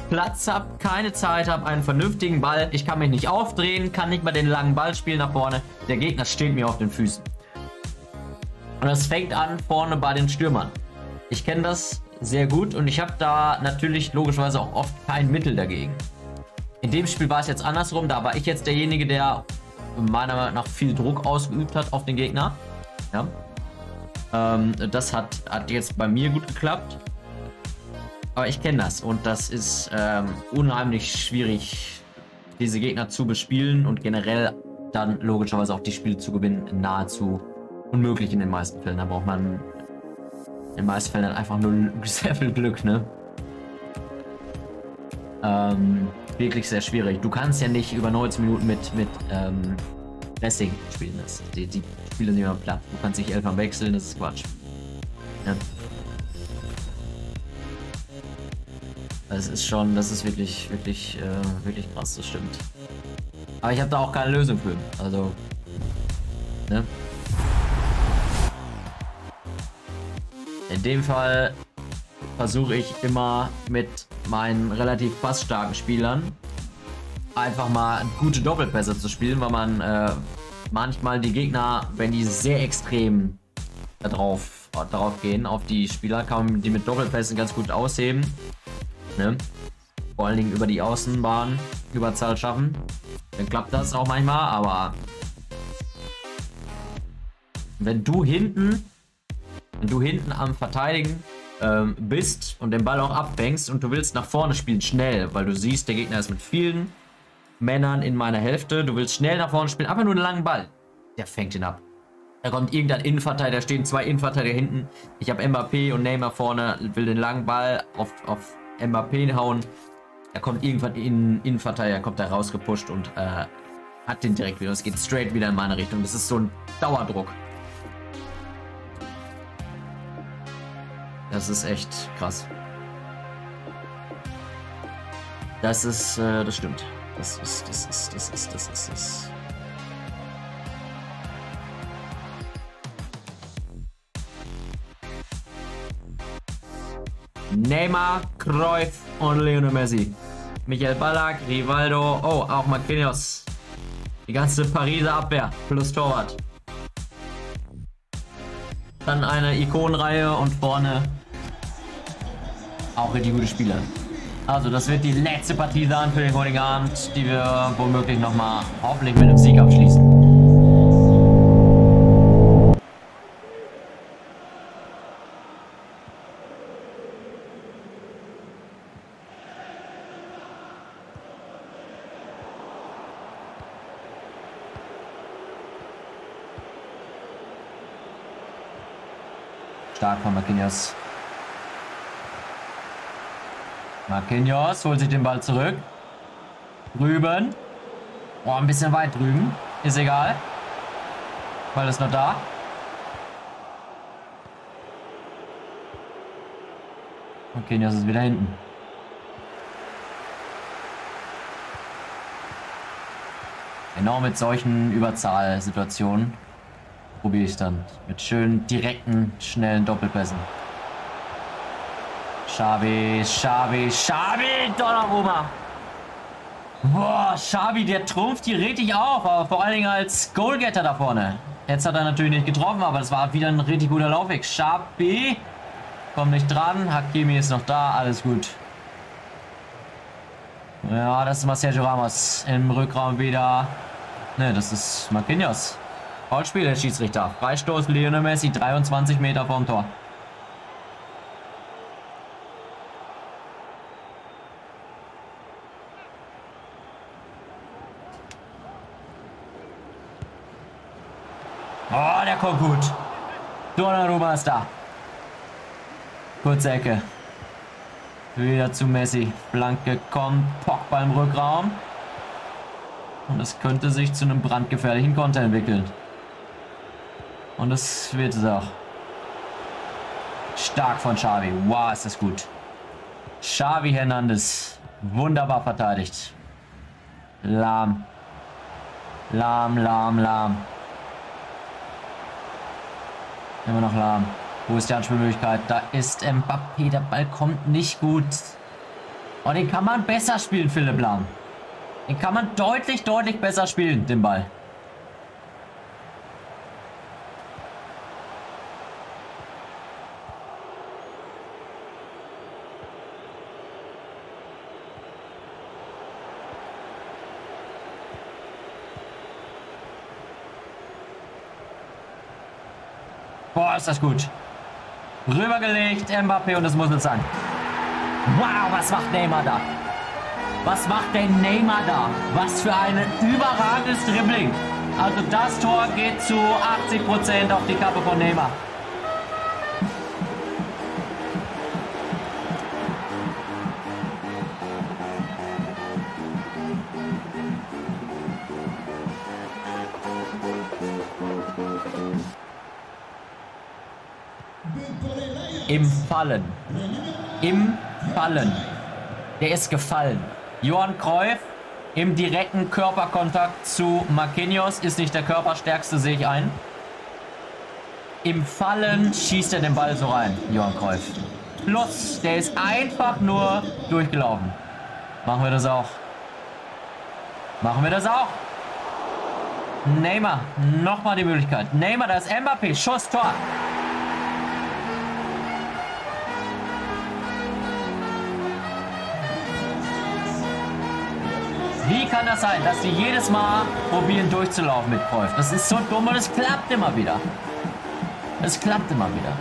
Platz habe, keine Zeit habe, einen vernünftigen Ball. Ich kann mich nicht aufdrehen, kann nicht mal den langen Ball spielen nach vorne. Der Gegner steht mir auf den Füßen. Und das fängt an vorne bei den Stürmern. Ich kenne das sehr gut und ich habe da natürlich logischerweise auch oft kein Mittel dagegen. In dem Spiel war es jetzt andersrum. Da war ich jetzt derjenige, der meiner Meinung nach viel Druck ausgeübt hat auf den Gegner. Ja. Ähm, das hat, hat jetzt bei mir gut geklappt. Aber ich kenne das und das ist ähm, unheimlich schwierig, diese Gegner zu bespielen und generell dann logischerweise auch die Spiele zu gewinnen, nahezu unmöglich in den meisten Fällen. Da braucht man in den meisten Fällen einfach nur sehr viel Glück, ne? Ähm, wirklich sehr schwierig. Du kannst ja nicht über 90 Minuten mit, mit ähm, Pressing spielen. Das, die, die Spiele sind immer platt. Du kannst nicht elfmal wechseln, das ist Quatsch. Ja. Das ist schon, das ist wirklich, wirklich, äh, wirklich krass, das stimmt. Aber ich habe da auch keine Lösung für. Also, ne? In dem Fall versuche ich immer mit meinen relativ passstarken Spielern einfach mal gute Doppelpässe zu spielen, weil man äh, manchmal die Gegner, wenn die sehr extrem darauf, darauf gehen, auf die Spieler, kann man die mit Doppelpässen ganz gut ausheben. Ne? Vor allen Dingen über die Außenbahn Überzahl schaffen. Dann klappt das auch manchmal, aber wenn du hinten, wenn du hinten am Verteidigen ähm, bist und den Ball auch abfängst und du willst nach vorne spielen, schnell, weil du siehst, der Gegner ist mit vielen Männern in meiner Hälfte, du willst schnell nach vorne spielen, einfach nur einen langen Ball. Der fängt ihn ab. Da kommt irgendein Innenverteidiger, da stehen zwei Innenverteidiger hinten. Ich habe Mbappé und Neymar vorne, will den langen Ball auf, auf Mbappé hauen. Er kommt irgendwann in Innenverteidiger, kommt da rausgepusht und äh, hat den direkt wieder. Es geht straight wieder in meine Richtung. Das ist so ein Dauerdruck. Das ist echt krass. Das ist, äh, das stimmt. Das ist, das ist, das ist, das ist, das ist. Neymar, Cruyff und Lionel Messi. Michael Ballack, Rivaldo. Oh, auch Marquinhos. Die ganze Pariser Abwehr plus Torwart. Dann eine Ikonenreihe und vorne auch richtig gute Spieler. Also das wird die letzte Partie sein für den heutigen Abend, die wir womöglich nochmal hoffentlich mit einem Sieg abschließen. Stark von Marquinhos. Marquinhos holt sich den Ball zurück. Drüben. Oh, ein bisschen weit drüben. Ist egal. Ball ist noch da. Marquinhos ist wieder hinten. Genau mit solchen Überzahlsituationen probiere ich dann. Mit schönen, direkten, schnellen Doppelpässen. Xavi, Xavi, Xavi, Donnarumma. Boah, Xavi, der trumpft hier richtig auf, aber vor allen Dingen als Goalgetter da vorne. Jetzt hat er natürlich nicht getroffen, aber das war wieder ein richtig guter Laufweg. Xavi kommt nicht dran, Hakimi ist noch da, alles gut. Ja, das ist Sergio Ramos im Rückraum wieder. Ne, das ist Marquinhos. Foulspiel, der Schiedsrichter. Freistoß Lionel Messi, 23 Meter vom Tor. Oh, der kommt gut. Donnarumma ist da. Kurze Ecke. Wieder zu Messi. Flanke kommt. Pogba im Rückraum. Und es könnte sich zu einem brandgefährlichen Konter entwickeln. Und das wird es auch. Stark von Xavi. Wow, ist das gut. Xavi Hernandez. Wunderbar verteidigt. Lahm. Lahm, lahm, lahm. Immer noch lahm. Wo ist die Anspielmöglichkeit? Da ist Mbappé. Der Ball kommt nicht gut. Oh, den kann man besser spielen, Philipp Lahm. Den kann man deutlich, deutlich besser spielen, den Ball. Boah, ist das gut. Rübergelegt, Mbappé und es muss es sein. Wow, was macht Neymar da? Was macht der Neymar da? Was für ein überragendes Dribbling. Also das Tor geht zu 80% auf die Kappe von Neymar. Im Fallen. Im Fallen. Der ist gefallen. Johann Cruyff im direkten Körperkontakt zu Marquinhos ist nicht der körperstärkste, sehe ich ein. Im Fallen schießt er den Ball so rein, Johann Cruyff. Plus, der ist einfach nur durchgelaufen. Machen wir das auch. Machen wir das auch. Neymar, nochmal die Möglichkeit. Neymar, da ist Mbappé, Schuss, Tor. Kann das sein, dass sie jedes Mal probieren durchzulaufen mit Cruyff? Das ist so dumm und es klappt immer wieder. Es klappt immer wieder.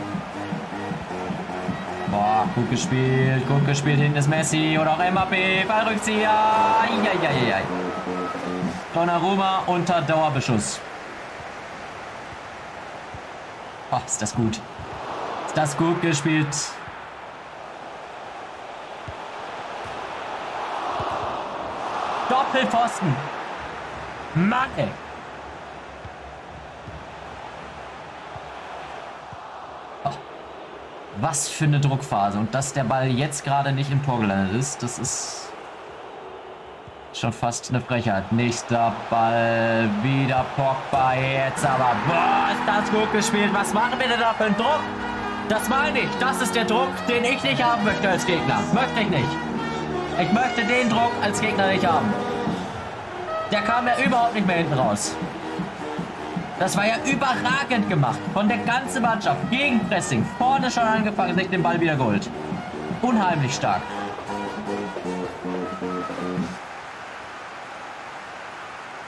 Boah, gut gespielt, gut gespielt. Hinten ist Messi oder auch Mbappé. Ballrückzieher. Eieieiei. Donnarumma unter Dauerbeschuss. Oh, ist das gut. Ist das gut gespielt. Doppelpfosten. Mann, ey. Oh. Was für eine Druckphase. Und dass der Ball jetzt gerade nicht im Tor gelandet ist, das ist schon fast eine Frechheit. Nächster Ball, wieder Pogba, jetzt aber, boah, ist das gut gespielt. Was machen wir denn da für einen Druck? Das meine ich. Das ist der Druck, den ich nicht haben möchte als Gegner. Möchte ich nicht. Ich möchte den Druck als Gegner nicht haben. Der kam ja überhaupt nicht mehr hinten raus. Das war ja überragend gemacht von der ganzen Mannschaft. Gegenpressing, vorne schon angefangen, sich den Ball wieder geholt. Unheimlich stark.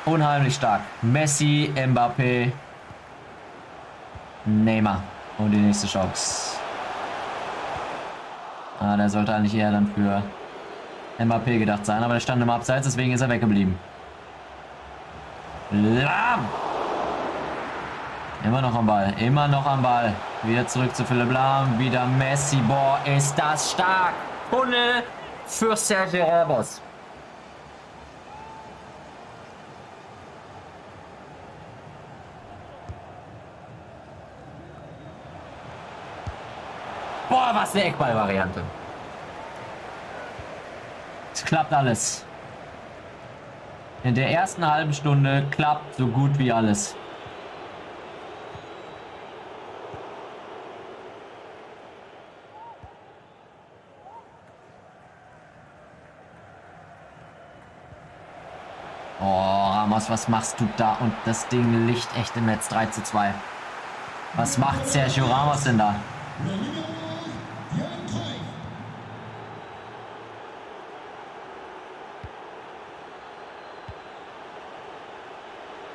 Unheimlich stark. Messi, Mbappé, Neymar. Und die nächste Chance. Ah, der sollte eigentlich eher dann für Mbappé gedacht sein, aber der stand im Abseits, deswegen ist er weggeblieben. Lahm! Immer noch am Ball, immer noch am Ball. Wieder zurück zu Philipp Lahm, wieder Messi. Boah, ist das stark. Tunnel für Sergio Ramos. Boah, was eine Eckball-Variante. Es klappt alles. In der ersten halben Stunde klappt so gut wie alles. Oh, Ramos, was machst du da? Und das Ding liegt echt im Netz 3 zu 2. Was macht Sergio Ramos denn da?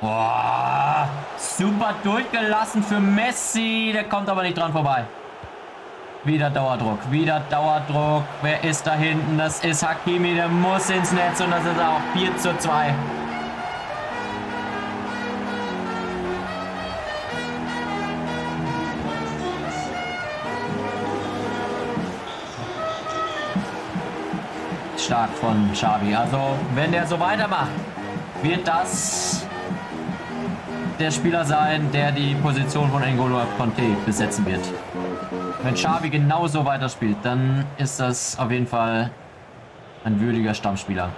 Boah, super durchgelassen für Messi. Der kommt aber nicht dran vorbei. Wieder Dauerdruck, wieder Dauerdruck. Wer ist da hinten? Das ist Hakimi, der muss ins Netz und das ist auch 4 zu 2. Stark von Xavi. Also, wenn der so weitermacht, wird das der Spieler sein, der die Position von N'Golo Conte besetzen wird. Wenn Xavi genauso weiterspielt, dann ist das auf jeden Fall ein würdiger Stammspieler.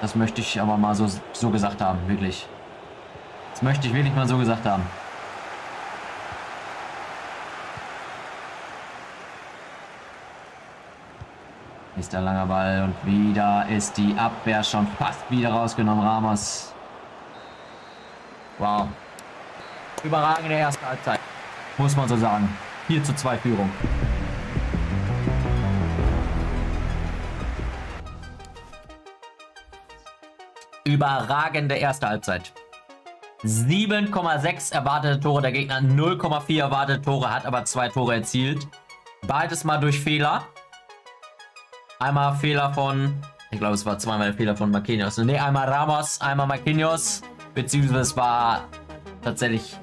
Das möchte ich aber mal so, so gesagt haben, wirklich. Das möchte ich wirklich mal so gesagt haben. Ist der langer Ball und wieder ist die Abwehr schon fast wieder rausgenommen. Ramos Wow. Überragende erste Halbzeit. Muss man so sagen. 4 zu 2 Führung. Überragende erste Halbzeit. 7,6 erwartete Tore der Gegner, 0,4 erwartete Tore, hat aber zwei Tore erzielt. Beides mal durch Fehler. Einmal Fehler von, ich glaube es war zweimal Fehler von Marquinhos. Ne, einmal Ramos, einmal Marquinhos. Beziehungsweise es war tatsächlich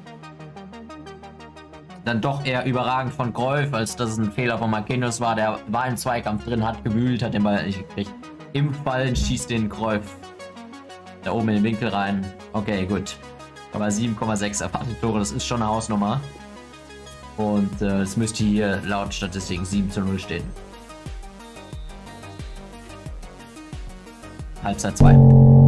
dann doch eher überragend von Golf, als dass es ein Fehler von Marquinhos war. Der war im Zweikampf drin, hat gewühlt, hat den Ball nicht gekriegt. Im Fallen schießt den Golf da oben in den Winkel rein. Okay, gut. Aber 7,6 erwartete Tore, das ist schon eine Hausnummer. Und äh, es müsste hier laut Statistiken 7 zu 0 stehen. Halbzeit 2.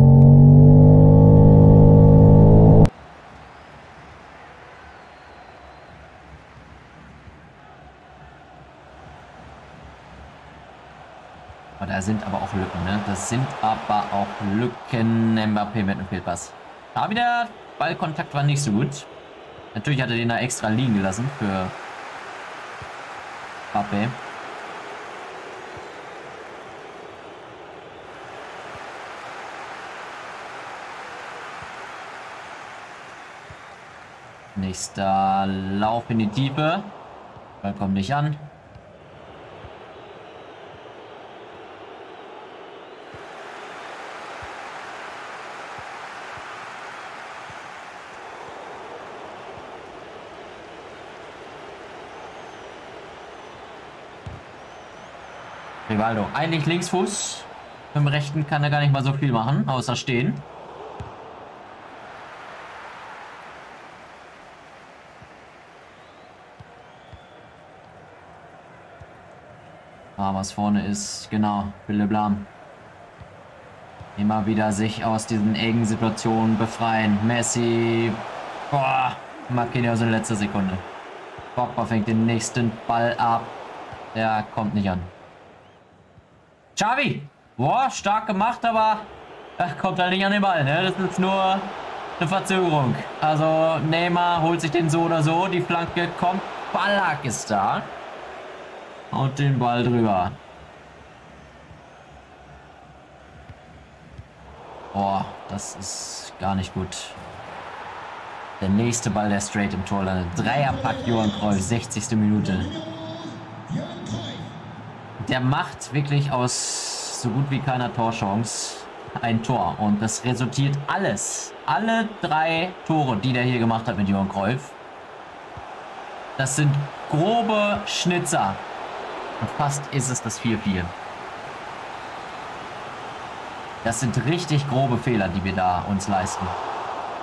sind aber auch Lücken, ne? Das sind aber auch Lücken. Mbappé mit einem Fehlpass. Da wieder Ballkontakt war nicht so gut. Natürlich hat er den da extra liegen gelassen für Mbappé. Nächster Lauf in die Tiefe. Ball kommt nicht an. Rivaldo. Eigentlich Linksfuß. Mit dem rechten kann er gar nicht mal so viel machen, außer stehen. Ah, was vorne ist, genau, Lahm. Immer wieder sich aus diesen engen Situationen befreien. Messi. Boah, Marquinhos in letzter Sekunde. Pogba fängt den nächsten Ball ab. Der kommt nicht an. Xavi! Boah, stark gemacht, aber ach, kommt halt nicht an den Ball. Ne? Das ist nur eine Verzögerung. Also Neymar holt sich den so oder so. Die Flanke kommt. Ballack ist da. Haut den Ball drüber. Boah, das ist gar nicht gut. Der nächste Ball, der straight im Tor landet. Dreierpack Johann Kreuz, 60. Minute. Der macht wirklich aus so gut wie keiner Torchance ein Tor. Und das resultiert alles. Alle drei Tore, die der hier gemacht hat mit Johann Kreuz. Das sind grobe Schnitzer. Und fast ist es das 4-4. Das sind richtig grobe Fehler, die wir da uns leisten.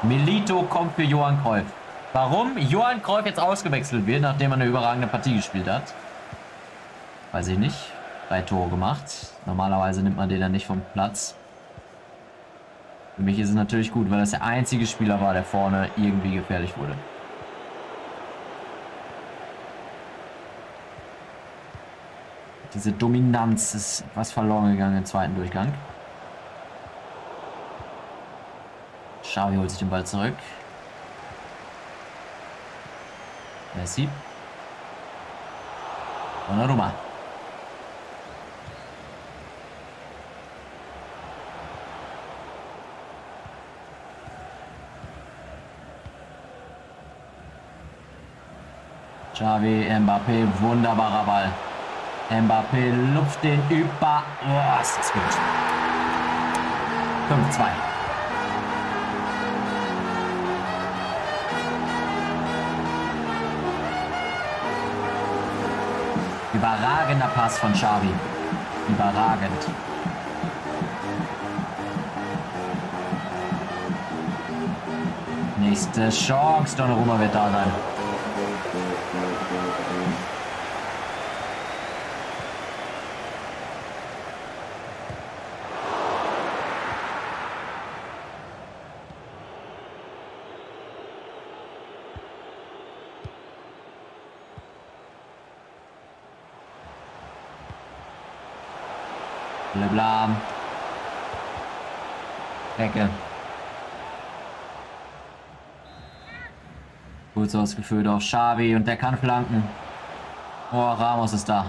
Melito kommt für Johann Kreuf. Warum Johann Kreuf jetzt ausgewechselt wird, nachdem er eine überragende Partie gespielt hat? Weiß ich nicht. Drei Tore gemacht. Normalerweise nimmt man den dann nicht vom Platz. Für mich ist es natürlich gut, weil das der einzige Spieler war, der vorne irgendwie gefährlich wurde. Diese Dominanz ist was verloren gegangen im zweiten Durchgang. Xavi holt sich den Ball zurück. Messi. Donnarumma. Xavi, Mbappé, wunderbarer Ball. Mbappé lupft den über. Oh, ist das gut. 5-2. Überragender Pass von Xavi. Überragend. Nächste Chance. Donnarumma wird da sein. Leblam. Ecke. Gut ausgeführt auf Xavi und der kann flanken. Oh, Ramos ist da.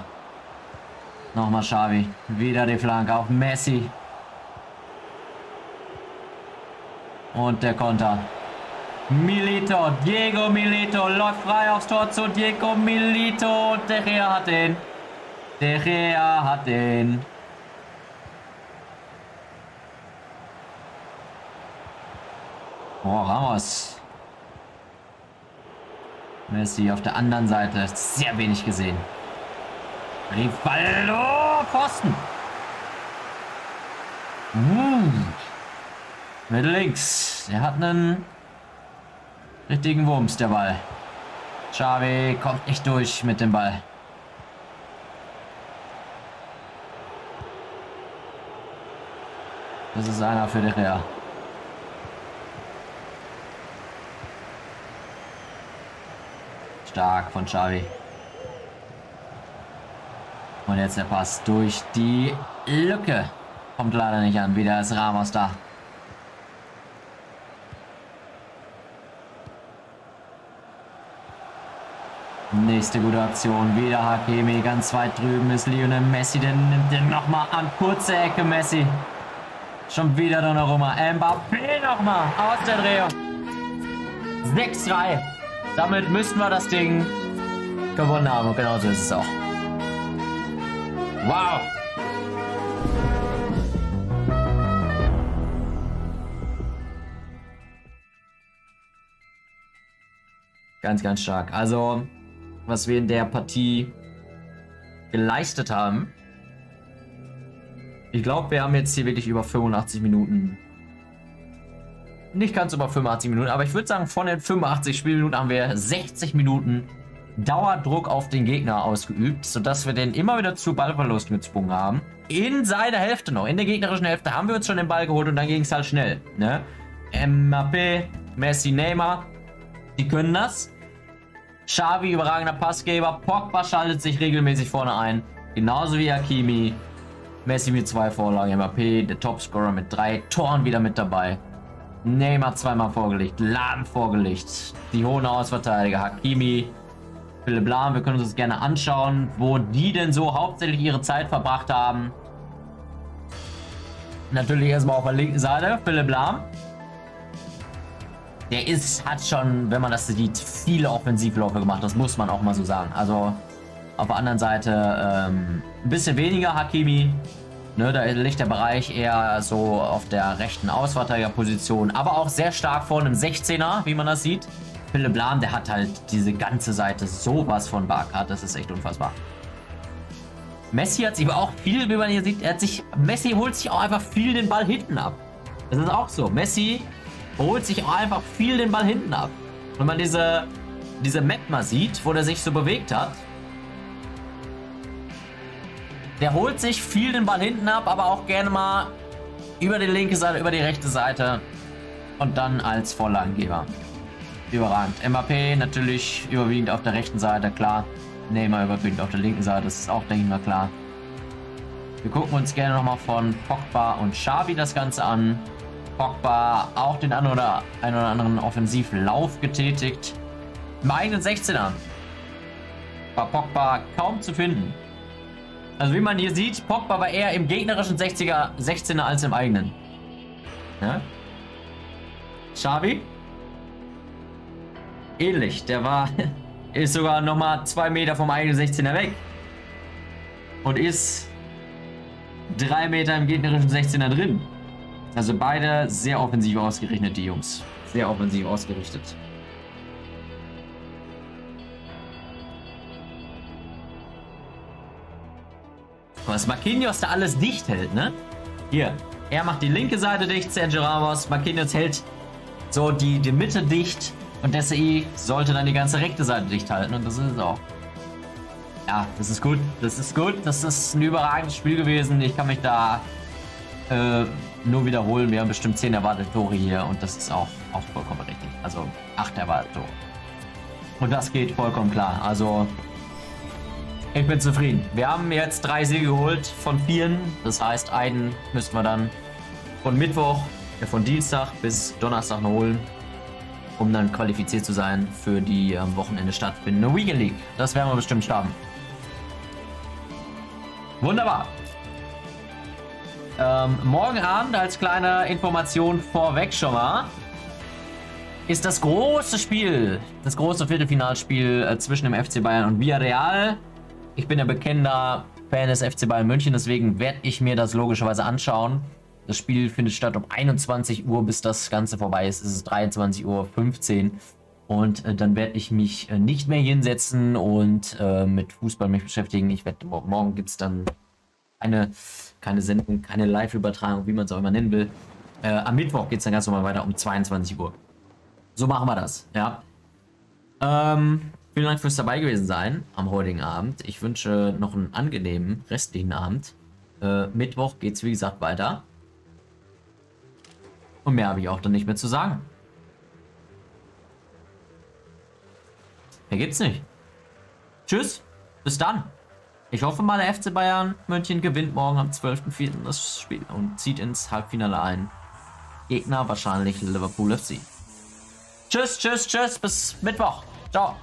Nochmal Xavi. Wieder die Flanke auf Messi. Und der Konter. Milito, Diego Milito läuft frei aufs Tor zu Diego Milito. Der Gea hat den. Der Gea hat den. Oh, Ramos. Messi auf der anderen Seite. Sehr wenig gesehen. Rivaldo. Pfosten. Uh. Mit links. Der hat einen richtigen Wumms, der Ball. Xavi kommt nicht durch mit dem Ball. Das ist einer für der Real. Stark von Xavi. Und jetzt der Pass durch die Lücke. Kommt leider nicht an. Wieder ist Ramos da. Nächste gute Aktion. Wieder Hakemi. Ganz weit drüben ist Lionel Messi. Den nimmt den nochmal an. Kurze Ecke Messi. Schon wieder Donnarumma. Mbappé nochmal. Aus der Drehung. 6-3. Damit müssten wir das Ding gewonnen haben. Und genau so ist es auch. Wow. Ganz, ganz stark. Also, was wir in der Partie geleistet haben. Ich glaube, wir haben jetzt hier wirklich über 85 Minuten nicht ganz über 85 Minuten, aber ich würde sagen, von den 85 Spielminuten haben wir 60 Minuten Dauerdruck auf den Gegner ausgeübt, sodass wir den immer wieder zu Ballverlust gezwungen haben. In seiner Hälfte noch, in der gegnerischen Hälfte haben wir uns schon den Ball geholt und dann ging es halt schnell. Ne? Mbappé, Messi, Neymar, die können das. Xavi, überragender Passgeber. Pogba schaltet sich regelmäßig vorne ein. Genauso wie Hakimi. Messi mit zwei Vorlagen, Mbappé, der Topscorer mit drei Toren wieder mit dabei. Neymar zweimal vorgelegt, Lahm vorgelegt, die hohen Ausverteidiger, Hakimi, Philipp Lahm, wir können uns das gerne anschauen, wo die denn so hauptsächlich ihre Zeit verbracht haben. Natürlich erstmal auf der linken Seite, Philipp Lahm. Der ist, hat schon, wenn man das sieht, viele Offensivläufe gemacht, das muss man auch mal so sagen. Also auf der anderen Seite ähm, ein bisschen weniger Hakimi, Ne, da liegt der Bereich eher so auf der rechten Ausverteidigerposition, aber auch sehr stark vorne im 16er, wie man das sieht. Philipp Lahm, der hat halt diese ganze Seite sowas von beackert, das ist echt unfassbar. Messi hat sich aber auch viel, wie man hier sieht, hat sich, Messi holt sich auch einfach viel den Ball hinten ab. Das ist auch so. Messi holt sich auch einfach viel den Ball hinten ab. Wenn man diese, diese Map mal sieht, wo der sich so bewegt hat, der holt sich viel den Ball hinten ab, aber auch gerne mal über die linke Seite, über die rechte Seite und dann als Vorlagengeber. Überragend. Mbappé natürlich überwiegend auf der rechten Seite, klar. Neymar überwiegend auf der linken Seite, das ist auch, denke ich mal, klar. Wir gucken uns gerne nochmal von Pogba und Xavi das Ganze an. Pogba auch den einen oder, einen oder anderen Offensivlauf getätigt. Im eigenen 16er war Pogba kaum zu finden. Also wie man hier sieht, Pogba war eher im gegnerischen 60er, 16er als im eigenen. Ja? Xavi? Ähnlich. Der war, ist sogar nochmal zwei Meter vom eigenen 16er weg. Und ist drei Meter im gegnerischen 16er drin. Also beide sehr offensiv ausgerichtet, die Jungs. Sehr offensiv ausgerichtet. Was Marquinhos da alles dicht hält, ne? Hier, er macht die linke Seite dicht, Sergio Ramos. Marquinhos hält so die, die Mitte dicht. Und der SI sollte dann die ganze rechte Seite dicht halten. Und das ist auch. Ja, das ist gut. Das ist gut. Das ist ein überragendes Spiel gewesen. Ich kann mich da äh, nur wiederholen. Wir haben bestimmt 10 erwartete Tore hier. Und das ist auch, auch vollkommen richtig. Also 8 erwartete Tore. Und das geht vollkommen klar. Also ich bin zufrieden. Wir haben jetzt drei Siege geholt von vielen. Das heißt, einen müssten wir dann von Mittwoch, äh, von Dienstag bis Donnerstag noch holen, um dann qualifiziert zu sein für die am Wochenende stattfindende Weekend League. Das werden wir bestimmt schaffen. Wunderbar. Ähm, morgen Abend als kleine Information vorweg schon mal ist das große Spiel, das große Viertelfinalspiel äh, zwischen dem FC Bayern und Villarreal. Ich bin ja bekennender Fan des FC Bayern München, deswegen werde ich mir das logischerweise anschauen. Das Spiel findet statt um 21 Uhr, bis das Ganze vorbei ist. Es ist 23.15 Uhr. Und äh, dann werde ich mich äh, nicht mehr hinsetzen und äh, mit Fußball mich beschäftigen. Ich werde morgen gibt es dann eine, keine Sendung, keine Live-Übertragung, wie man es auch immer nennen will. Äh, am Mittwoch geht es dann ganz normal weiter um 22 Uhr. So machen wir das, ja. Ähm, Vielen Dank fürs dabei gewesen sein am heutigen Abend. Ich wünsche noch einen angenehmen restlichen Abend. Äh, Mittwoch es wie gesagt weiter. Und mehr habe ich auch dann nicht mehr zu sagen. Mehr gibt's nicht. Tschüss, bis dann. Ich hoffe mal, der FC Bayern München gewinnt morgen am 12.04. das Spiel und zieht ins Halbfinale ein. Gegner wahrscheinlich Liverpool FC. Tschüss, tschüss, tschüss, bis Mittwoch. Ciao.